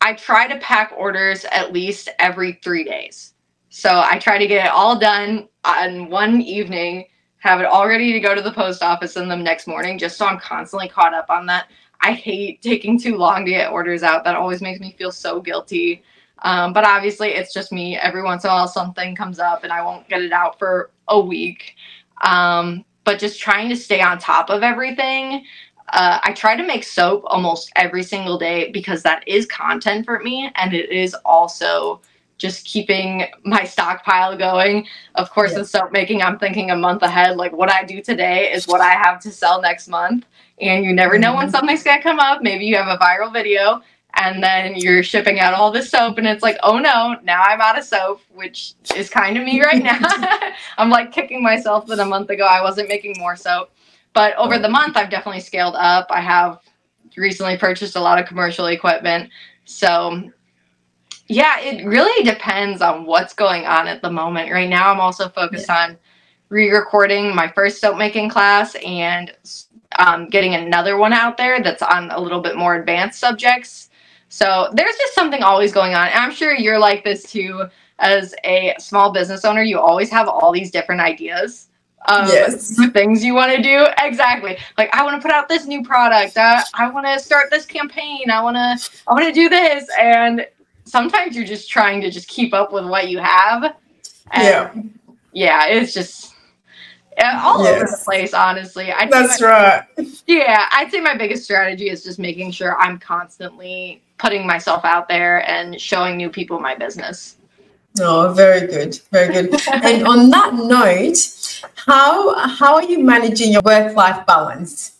S1: I try to pack orders at least every three days. So, I try to get it all done on one evening have it all ready to go to the post office in the next morning just so I'm constantly caught up on that. I hate taking too long to get orders out. That always makes me feel so guilty. Um, but obviously, it's just me. Every once in a while, something comes up and I won't get it out for a week. Um, but just trying to stay on top of everything. Uh, I try to make soap almost every single day because that is content for me and it is also just keeping my stockpile going. Of course, yeah. with soap making, I'm thinking a month ahead. Like what I do today is what I have to sell next month. And you never know when mm-hmm. something's gonna come up. Maybe you have a viral video and then you're shipping out all this soap and it's like, oh no, now I'm out of soap, which is kind of me right now. I'm like kicking myself that a month ago I wasn't making more soap. But over the month I've definitely scaled up. I have recently purchased a lot of commercial equipment. So yeah, it really depends on what's going on at the moment. Right now, I'm also focused yeah. on re-recording my first soap making class and um, getting another one out there that's on a little bit more advanced subjects. So there's just something always going on. And I'm sure you're like this too. As a small business owner, you always have all these different ideas of yes. things you want to do. Exactly. Like I want to put out this new product. Uh, I want to start this campaign. I want to I want to do this and sometimes you're just trying to just keep up with what you have. And yeah. Yeah, it's just uh, all yes. over the place, honestly.
S2: i That's my, right.
S1: Yeah, I'd say my biggest strategy is just making sure I'm constantly putting myself out there and showing new people my business.
S2: Oh, very good, very good. and on that note, how how are you managing your work life balance?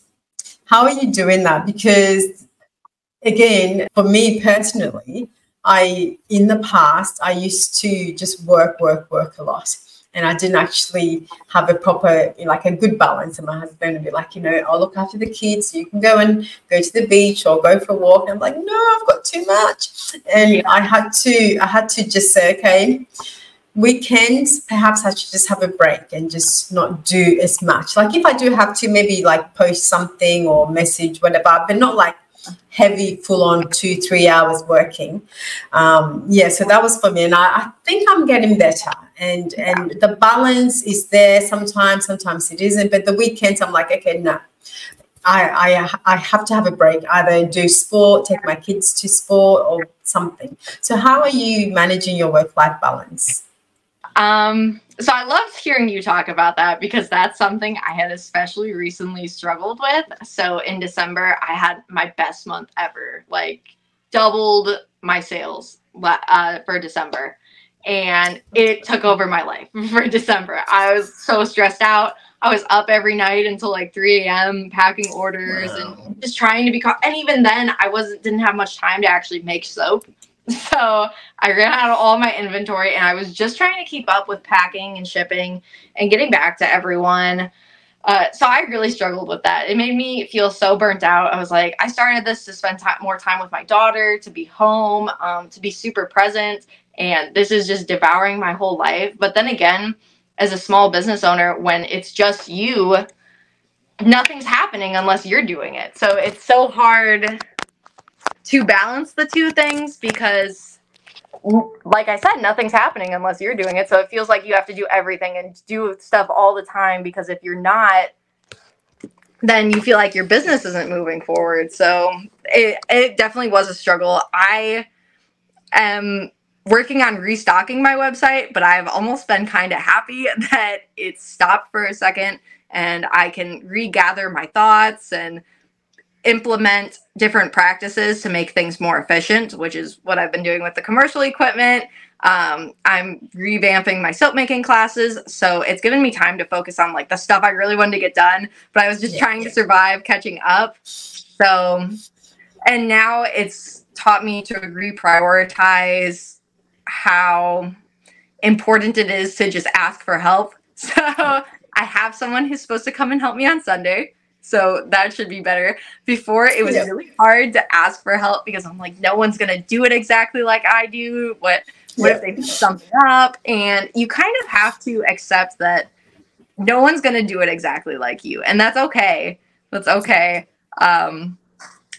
S2: How are you doing that? Because again, for me personally, I, in the past, I used to just work, work, work a lot. and I didn't actually have a proper, like a good balance. And my husband would be like, you know, I'll look after the kids. You can go and go to the beach or go for a walk. And I'm like, no, I've got too much. And I had to, I had to just say, okay, weekends, perhaps I should just have a break and just not do as much. Like if I do have to, maybe like post something or message, whatever, but not like heavy, full on two, three hours working. Um, yeah, so that was for me. And I, I think I'm getting better. And and the balance is there sometimes, sometimes it isn't. But the weekends, I'm like, okay, no. I, I I have to have a break, either do sport, take my kids to sport or something. So how are you managing your work-life balance?
S1: Um, so I loved hearing you talk about that because that's something I had especially recently struggled with. So in December, I had my best month ever, like doubled my sales uh, for December. And it took over my life for December. I was so stressed out. I was up every night until like 3 a.m. packing orders wow. and just trying to be. Co- and even then, I wasn't didn't have much time to actually make soap. So I ran out of all my inventory and I was just trying to keep up with packing and shipping and getting back to everyone. Uh, so I really struggled with that. It made me feel so burnt out. I was like, I started this to spend more time with my daughter, to be home, um, to be super present. And this is just devouring my whole life. But then again, as a small business owner, when it's just you, nothing's happening unless you're doing it. So it's so hard to balance the two things because like I said, nothing's happening unless you're doing it. So it feels like you have to do everything and do stuff all the time because if you're not, then you feel like your business isn't moving forward. So it, it definitely was a struggle. I am working on restocking my website, but I've almost been kind of happy that it stopped for a second and I can regather my thoughts and implement different practices to make things more efficient, which is what I've been doing with the commercial equipment. Um, I'm revamping my soap making classes, so it's given me time to focus on like the stuff I really wanted to get done, but I was just yeah. trying to survive catching up. So, and now it's taught me to reprioritize how important it is to just ask for help. So, I have someone who's supposed to come and help me on Sunday. So that should be better. Before it was yeah. really hard to ask for help because I'm like, no one's gonna do it exactly like I do. What what yeah. if they pick something up? And you kind of have to accept that no one's gonna do it exactly like you, and that's okay. That's okay. Um,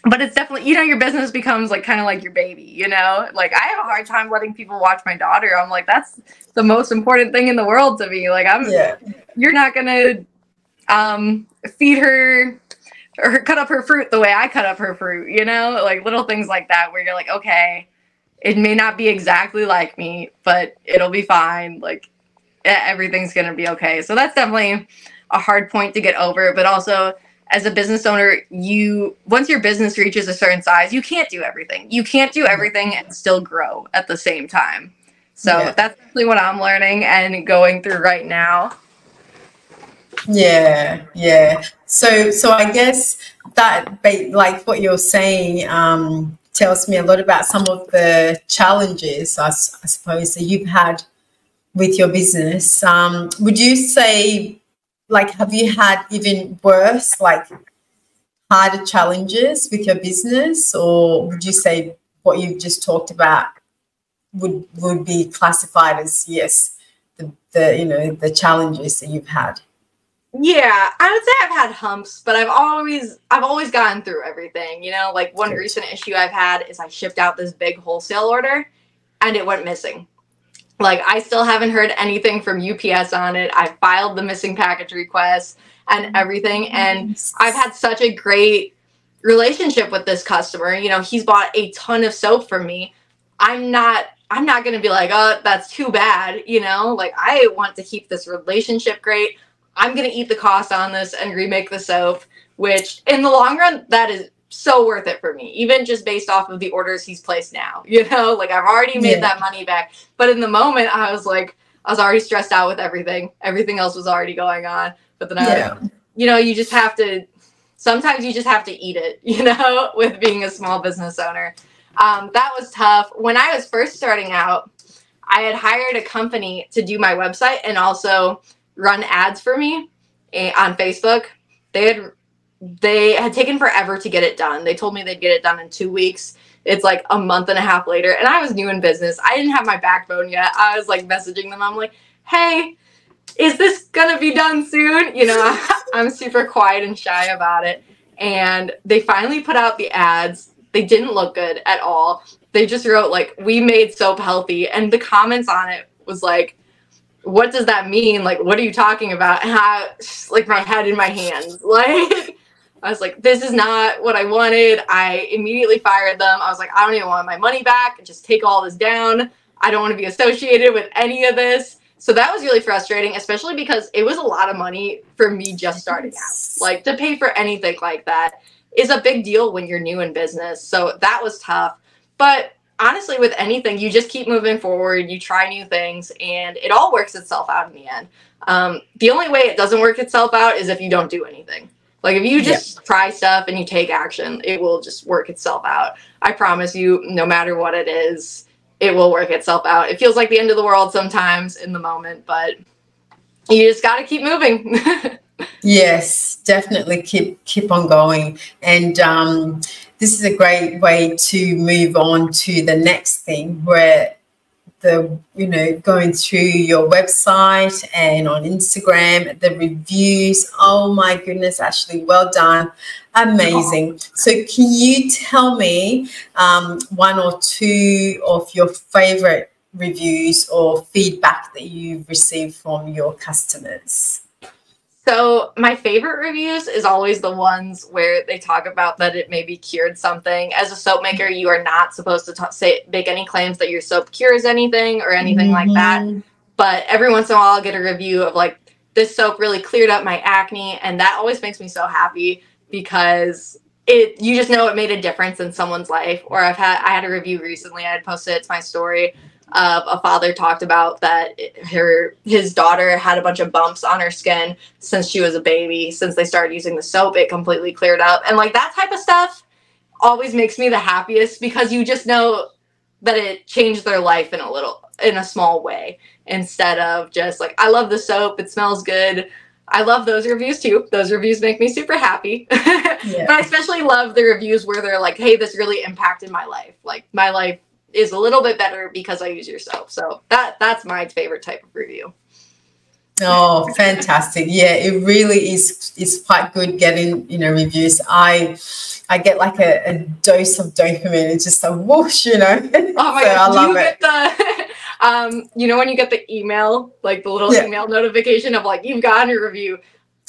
S1: but it's definitely you know your business becomes like kind of like your baby you know like i have a hard time letting people watch my daughter i'm like that's the most important thing in the world to me like i'm yeah. you're not gonna um, feed her or cut up her fruit the way I cut up her fruit, you know, like little things like that where you're like, okay, it may not be exactly like me, but it'll be fine. Like everything's going to be okay. So that's definitely a hard point to get over, but also as a business owner, you once your business reaches a certain size, you can't do everything. You can't do everything and still grow at the same time. So yeah. that's definitely what I'm learning and going through right now.
S2: Yeah, yeah. So, so I guess that, like what you're saying, um, tells me a lot about some of the challenges, I, I suppose, that you've had with your business. Um, would you say, like, have you had even worse, like, harder challenges with your business, or would you say what you've just talked about would would be classified as yes, the, the you know the challenges that you've had?
S1: Yeah, I would say I've had humps, but I've always I've always gotten through everything. You know, like one recent issue I've had is I shipped out this big wholesale order and it went missing. Like I still haven't heard anything from UPS on it. I filed the missing package request and mm-hmm. everything and I've had such a great relationship with this customer. You know, he's bought a ton of soap from me. I'm not I'm not going to be like, "Oh, that's too bad," you know? Like I want to keep this relationship great. I'm going to eat the cost on this and remake the soap, which in the long run, that is so worth it for me, even just based off of the orders he's placed now. You know, like I've already made yeah. that money back. But in the moment, I was like, I was already stressed out with everything. Everything else was already going on. But then yeah. I, you know, you just have to, sometimes you just have to eat it, you know, with being a small business owner. Um, that was tough. When I was first starting out, I had hired a company to do my website and also run ads for me eh, on Facebook. They had they had taken forever to get it done. They told me they'd get it done in two weeks. It's like a month and a half later, and I was new in business. I didn't have my backbone yet. I was like messaging them. I'm like, "Hey, is this gonna be done soon?" You know, I'm super quiet and shy about it. And they finally put out the ads. They didn't look good at all. They just wrote like, "We made soap healthy," and the comments on it was like, "What does that mean? Like, what are you talking about?" I, like my head in my hands, like. I was like, this is not what I wanted. I immediately fired them. I was like, I don't even want my money back. Just take all this down. I don't want to be associated with any of this. So that was really frustrating, especially because it was a lot of money for me just starting out. Like to pay for anything like that is a big deal when you're new in business. So that was tough. But honestly, with anything, you just keep moving forward, you try new things, and it all works itself out in the end. Um, the only way it doesn't work itself out is if you don't do anything. Like if you just yeah. try stuff and you take action, it will just work itself out. I promise you, no matter what it is, it will work itself out. It feels like the end of the world sometimes in the moment, but you just got to keep moving.
S2: yes, definitely keep keep on going. And um, this is a great way to move on to the next thing where the you know going through your website and on instagram the reviews oh my goodness ashley well done. Amazing. So can you tell me um, one or two of your favorite reviews or feedback that you've received from your customers
S1: so my favorite reviews is always the ones where they talk about that it maybe cured something. As a soap maker, you are not supposed to t- say make any claims that your soap cures anything or anything mm-hmm. like that. Mm-hmm. But every once in a while, I'll get a review of like this soap really cleared up my acne, and that always makes me so happy because it you just know it made a difference in someone's life. Or I've had I had a review recently. I had posted it to my story uh, a father talked about that her his daughter had a bunch of bumps on her skin since she was a baby. Since they started using the soap, it completely cleared up, and like that type of stuff always makes me the happiest because you just know that it changed their life in a little in a small way instead of just like I love the soap, it smells good. I love those reviews too. Those reviews make me super happy. yeah. But I especially love the reviews where they're like, "Hey, this really impacted my life. Like my life is a little bit better because I use your soap. So that that's my favorite type of review.
S2: Oh, fantastic! Yeah, it really is. It's quite good getting you know reviews. I I get like a, a dose of dopamine. It's just a whoosh, you know.
S1: Oh my so god! I love you it. Get the, um, you know when you get the email, like the little yeah. email notification of like you've gotten a review.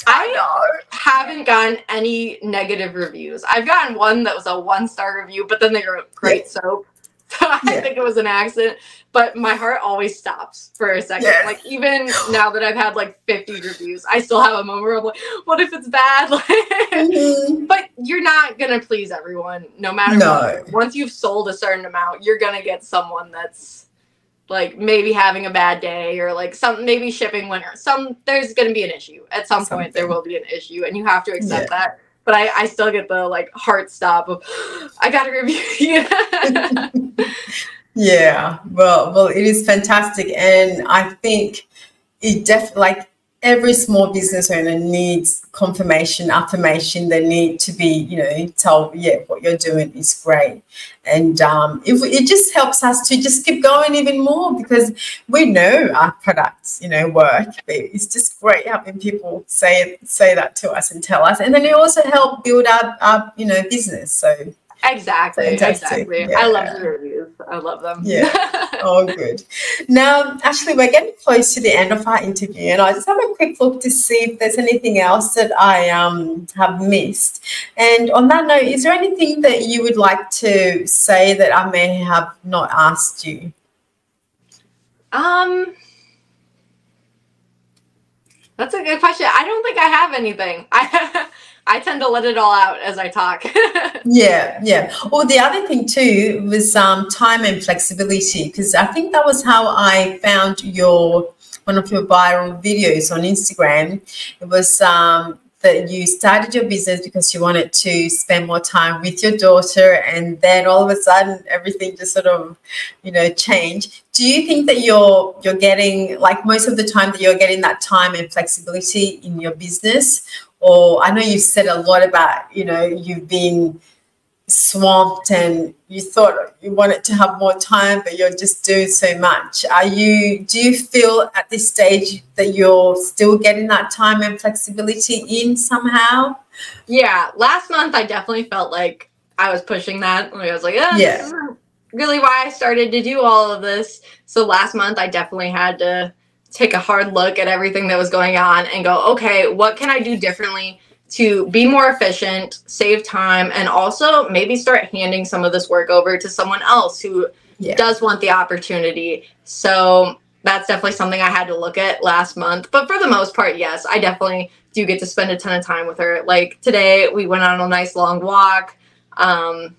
S1: I, I haven't gotten any negative reviews. I've gotten one that was a one star review, but then they wrote great yeah. soap. I yeah. think it was an accident, but my heart always stops for a second. Yes. Like even now that I've had like 50 reviews, I still have a moment where I'm like, what if it's bad? mm-hmm. But you're not gonna please everyone, no matter no. what. Once you've sold a certain amount, you're gonna get someone that's like maybe having a bad day or like some maybe shipping winter. Some there's gonna be an issue. At some Something. point there will be an issue and you have to accept yeah. that but I, I still get the like heart stop of I got to review.
S2: yeah, well, well, it is fantastic, and I think it definitely like every small business owner needs confirmation, affirmation. They need to be, you know, told, yeah, what you're doing is great. And um, it, it just helps us to just keep going even more because we know our products, you know, work. It's just great having people say say that to us and tell us. And then it also help build up our, you know, business. So
S1: Exactly. Fantastic. Exactly. Yeah. I love the reviews. I love them.
S2: Yeah. oh, good. Now, actually, we're getting close to the end of our interview, and I just have a quick look to see if there's anything else that I um, have missed. And on that note, is there anything that you would like to say that I may have not asked you?
S1: Um. That's a good question. I don't think I have anything. I I tend to let it all out as I talk.
S2: yeah, yeah. Well, the other thing too was um, time and flexibility because I think that was how I found your one of your viral videos on Instagram. It was um, that you started your business because you wanted to spend more time with your daughter and then all of a sudden everything just sort of you know changed do you think that you're you're getting like most of the time that you're getting that time and flexibility in your business or i know you've said a lot about you know you've been swamped and you thought you wanted to have more time but you're just doing so much. Are you do you feel at this stage that you're still getting that time and flexibility in somehow?
S1: Yeah last month i definitely felt like i was pushing that. I was like oh, yeah. really why i started to do all of this. So last month i definitely had to take a hard look at everything that was going on and go okay what can i do differently to be more efficient, save time, and also maybe start handing some of this work over to someone else who yeah. does want the opportunity. So that's definitely something I had to look at last month. But for the most part, yes, I definitely do get to spend a ton of time with her. Like today, we went on a nice long walk. Um,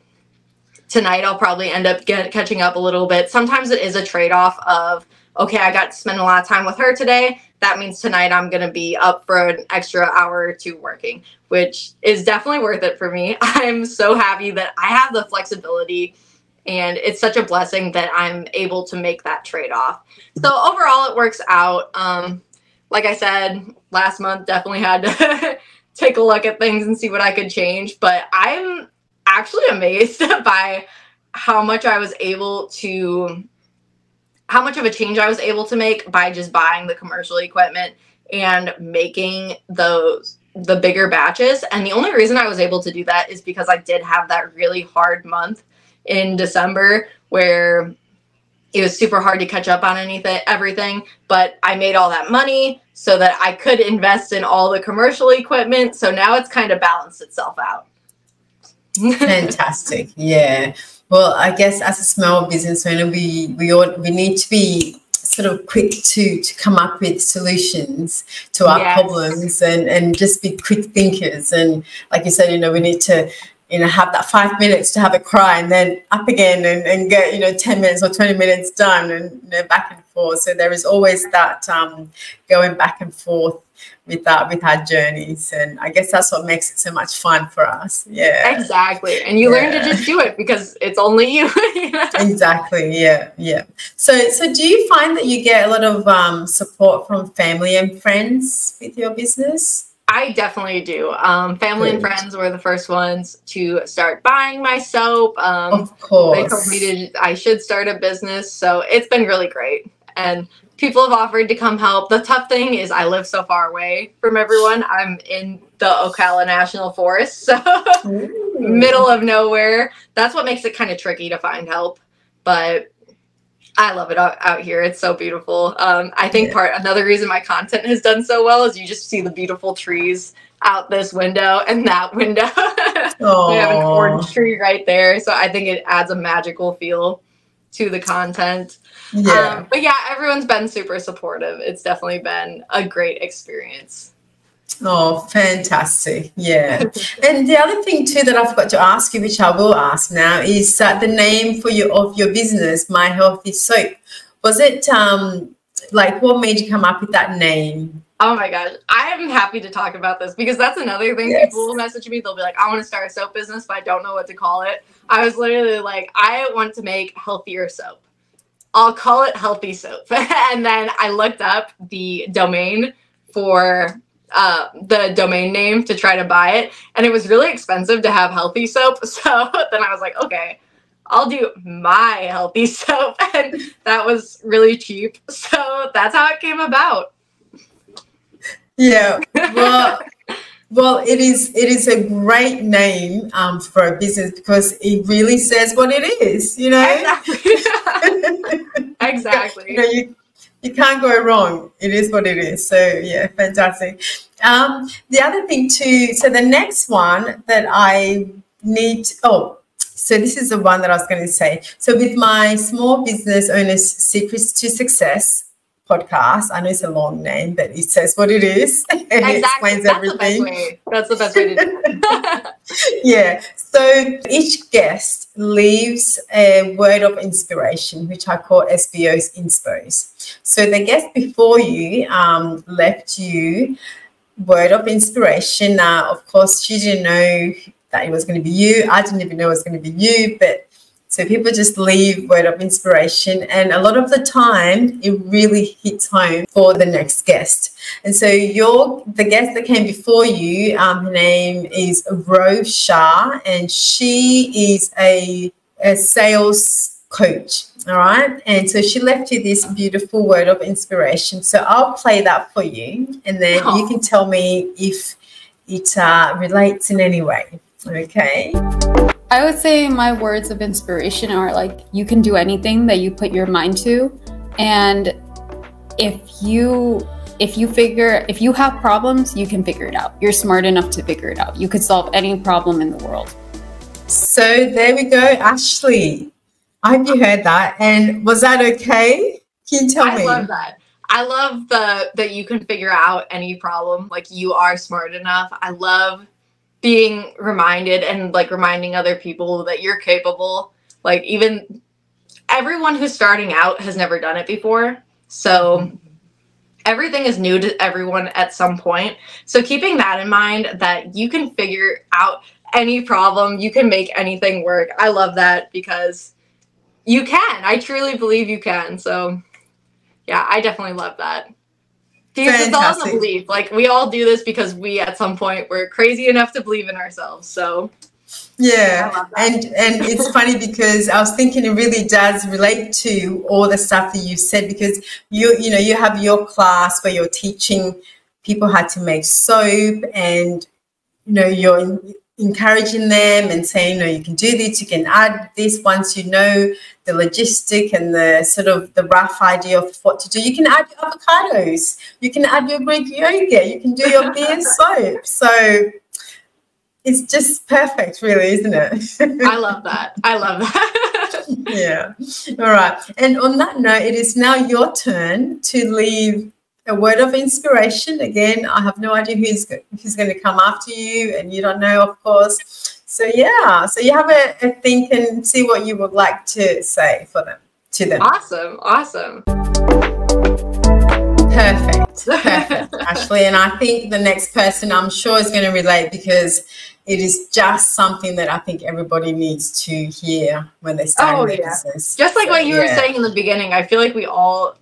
S1: tonight, I'll probably end up get, catching up a little bit. Sometimes it is a trade off of, okay, I got to spend a lot of time with her today that means tonight I'm going to be up for an extra hour or two working, which is definitely worth it for me. I'm so happy that I have the flexibility and it's such a blessing that I'm able to make that trade off. So overall, it works out. Um, like I said, last month definitely had to take a look at things and see what I could change, but I'm actually amazed by how much I was able to how much of a change I was able to make by just buying the commercial equipment and making those the bigger batches. And the only reason I was able to do that is because I did have that really hard month in December where it was super hard to catch up on anything everything, but I made all that money so that I could invest in all the commercial equipment. So now it's kind of balanced itself out.
S2: Fantastic. Yeah. Well, I guess as a small business owner, we we ought, we need to be sort of quick to to come up with solutions to our yes. problems and and just be quick thinkers. And like you said, you know, we need to you know have that five minutes to have a cry and then up again and, and get you know 10 minutes or 20 minutes done and you know back and forth so there is always that um, going back and forth with that with our journeys and i guess that's what makes it so much fun for us yeah
S1: exactly and you yeah. learn to just do it because it's only you,
S2: exactly yeah yeah so so do you find that you get a lot of um, support from family and friends with your business
S1: I definitely do. Um, family Good. and friends were the first ones to start buying my soap. Um,
S2: of course. They
S1: told me to, I should start a business. So it's been really great. And people have offered to come help. The tough thing is I live so far away from everyone. I'm in the Ocala National Forest, so middle of nowhere. That's what makes it kind of tricky to find help. But I love it out, out here. It's so beautiful. Um, I think yeah. part another reason my content has done so well is you just see the beautiful trees out this window and that window. we have an orange tree right there, so I think it adds a magical feel to the content. Yeah. Um, but yeah, everyone's been super supportive. It's definitely been a great experience.
S2: Oh, fantastic. Yeah. and the other thing too that I forgot to ask you, which I will ask now, is uh, the name for your of your business, My Healthy Soap. Was it um like what made you come up with that name?
S1: Oh my gosh. I am happy to talk about this because that's another thing yes. people will message me. They'll be like, I want to start a soap business, but I don't know what to call it. I was literally like, I want to make healthier soap. I'll call it healthy soap. and then I looked up the domain for uh, the domain name to try to buy it. And it was really expensive to have healthy soap. So then I was like, okay, I'll do my healthy soap. And that was really cheap. So that's how it came about.
S2: Yeah. Well, well, it is it is a great name um, for a business because it really says what it is, you know.
S1: Exactly. exactly.
S2: you know, you, you can't go wrong. It is what it is. So yeah, fantastic. Um, the other thing too. So the next one that I need. Oh, so this is the one that I was going to say. So with my small business owners secrets to success podcast. I know it's a long name, but it says what it is and exactly. it explains
S1: That's
S2: everything.
S1: The best way. That's the best way to do it.
S2: yeah. So each guest leaves a word of inspiration, which I call SBO's Inspos. So the guest before you um, left you word of inspiration. Now, of course, she didn't know that it was going to be you. I didn't even know it was going to be you, but so people just leave word of inspiration, and a lot of the time it really hits home for the next guest. And so your the guest that came before you, um, her name is Rose Shah, and she is a, a sales coach. All right. And so she left you this beautiful word of inspiration. So I'll play that for you, and then oh. you can tell me if it uh, relates in any way. Okay.
S4: I would say my words of inspiration are like you can do anything that you put your mind to and if you if you figure if you have problems, you can figure it out. You're smart enough to figure it out. You could solve any problem in the world.
S2: So there we go, Ashley. I hope you heard that. And was that okay? Can you tell
S1: I
S2: me?
S1: I love that. I love the that you can figure out any problem. Like you are smart enough. I love being reminded and like reminding other people that you're capable. Like even everyone who's starting out has never done it before. So everything is new to everyone at some point. So keeping that in mind that you can figure out any problem, you can make anything work. I love that because you can. I truly believe you can. So yeah, I definitely love that. Because it's all in the belief. Like we all do this because we at some point were crazy enough to believe in ourselves. So
S2: yeah, and and it's funny because I was thinking it really does relate to all the stuff that you said because you you know you have your class where you're teaching people how to make soap and you know you're encouraging them and saying, no, you can do this, you can add this once you know the logistic and the sort of the rough idea of what to do. You can add your avocados, you can add your Greek yogurt, you can do your beer soap. So it's just perfect, really, isn't
S1: it? I love that. I love that.
S2: yeah. All right. And on that note, it is now your turn to leave a word of inspiration. Again, I have no idea who's who's going to come after you, and you don't know, of course. So yeah, so you have a, a think and see what you would like to say for them to them.
S1: Awesome, awesome.
S2: Perfect, perfect, Ashley. And I think the next person I'm sure is going to relate because it is just something that I think everybody needs to hear when they start oh, yeah. business.
S1: Just like so, what you yeah. were saying in the beginning, I feel like we all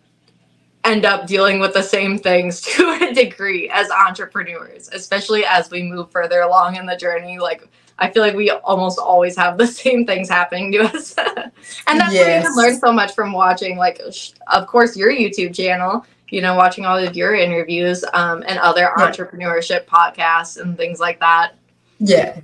S1: end up dealing with the same things to a degree as entrepreneurs, especially as we move further along in the journey. Like, I feel like we almost always have the same things happening to us. and that's yes. what we can learn so much from watching, like, of course, your YouTube channel, you know, watching all of your interviews um, and other yeah. entrepreneurship podcasts and things like that.
S2: Yeah,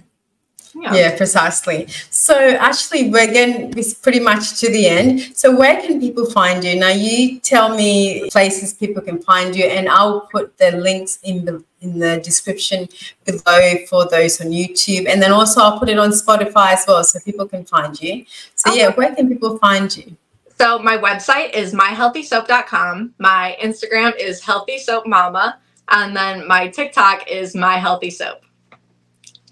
S2: yeah. yeah. precisely. So actually, we're getting pretty much to the end. So where can people find you? Now you tell me places people can find you, and I'll put the links in the in the description below for those on YouTube, and then also I'll put it on Spotify as well, so people can find you. So okay. yeah, where can people find you?
S1: So my website is myhealthysoap.com. My Instagram is healthy soap mama, and then my TikTok is my healthy soap.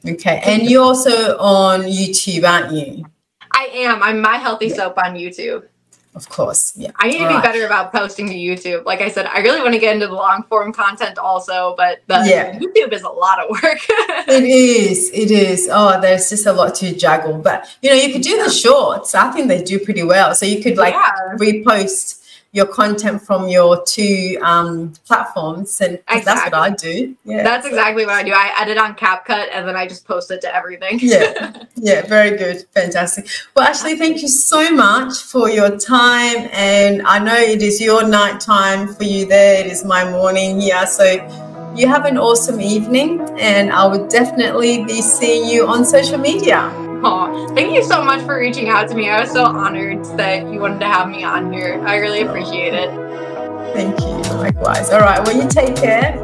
S2: Okay. And you're also on YouTube, aren't you?
S1: I am. I'm My Healthy yeah. Soap on YouTube.
S2: Of course. Yeah.
S1: I need to All be right. better about posting to YouTube. Like I said, I really want to get into the long form content also, but the yeah. YouTube is a lot of work.
S2: it is. It is. Oh, there's just a lot to juggle. But you know, you could do the shorts. I think they do pretty well. So you could like yeah. repost your content from your two um, platforms, and exactly. that's what I do.
S1: Yeah, that's exactly what I do. I edit on CapCut, and then I just post it to everything.
S2: yeah, yeah, very good, fantastic. Well, Ashley, thank you so much for your time, and I know it is your night time for you there. It is my morning here, so you have an awesome evening, and I would definitely be seeing you on social media.
S1: Thank you so much for reaching out to me. I was so honored that you wanted to have me on here. I really appreciate it.
S2: Thank you. Likewise. All right. Well, you take care.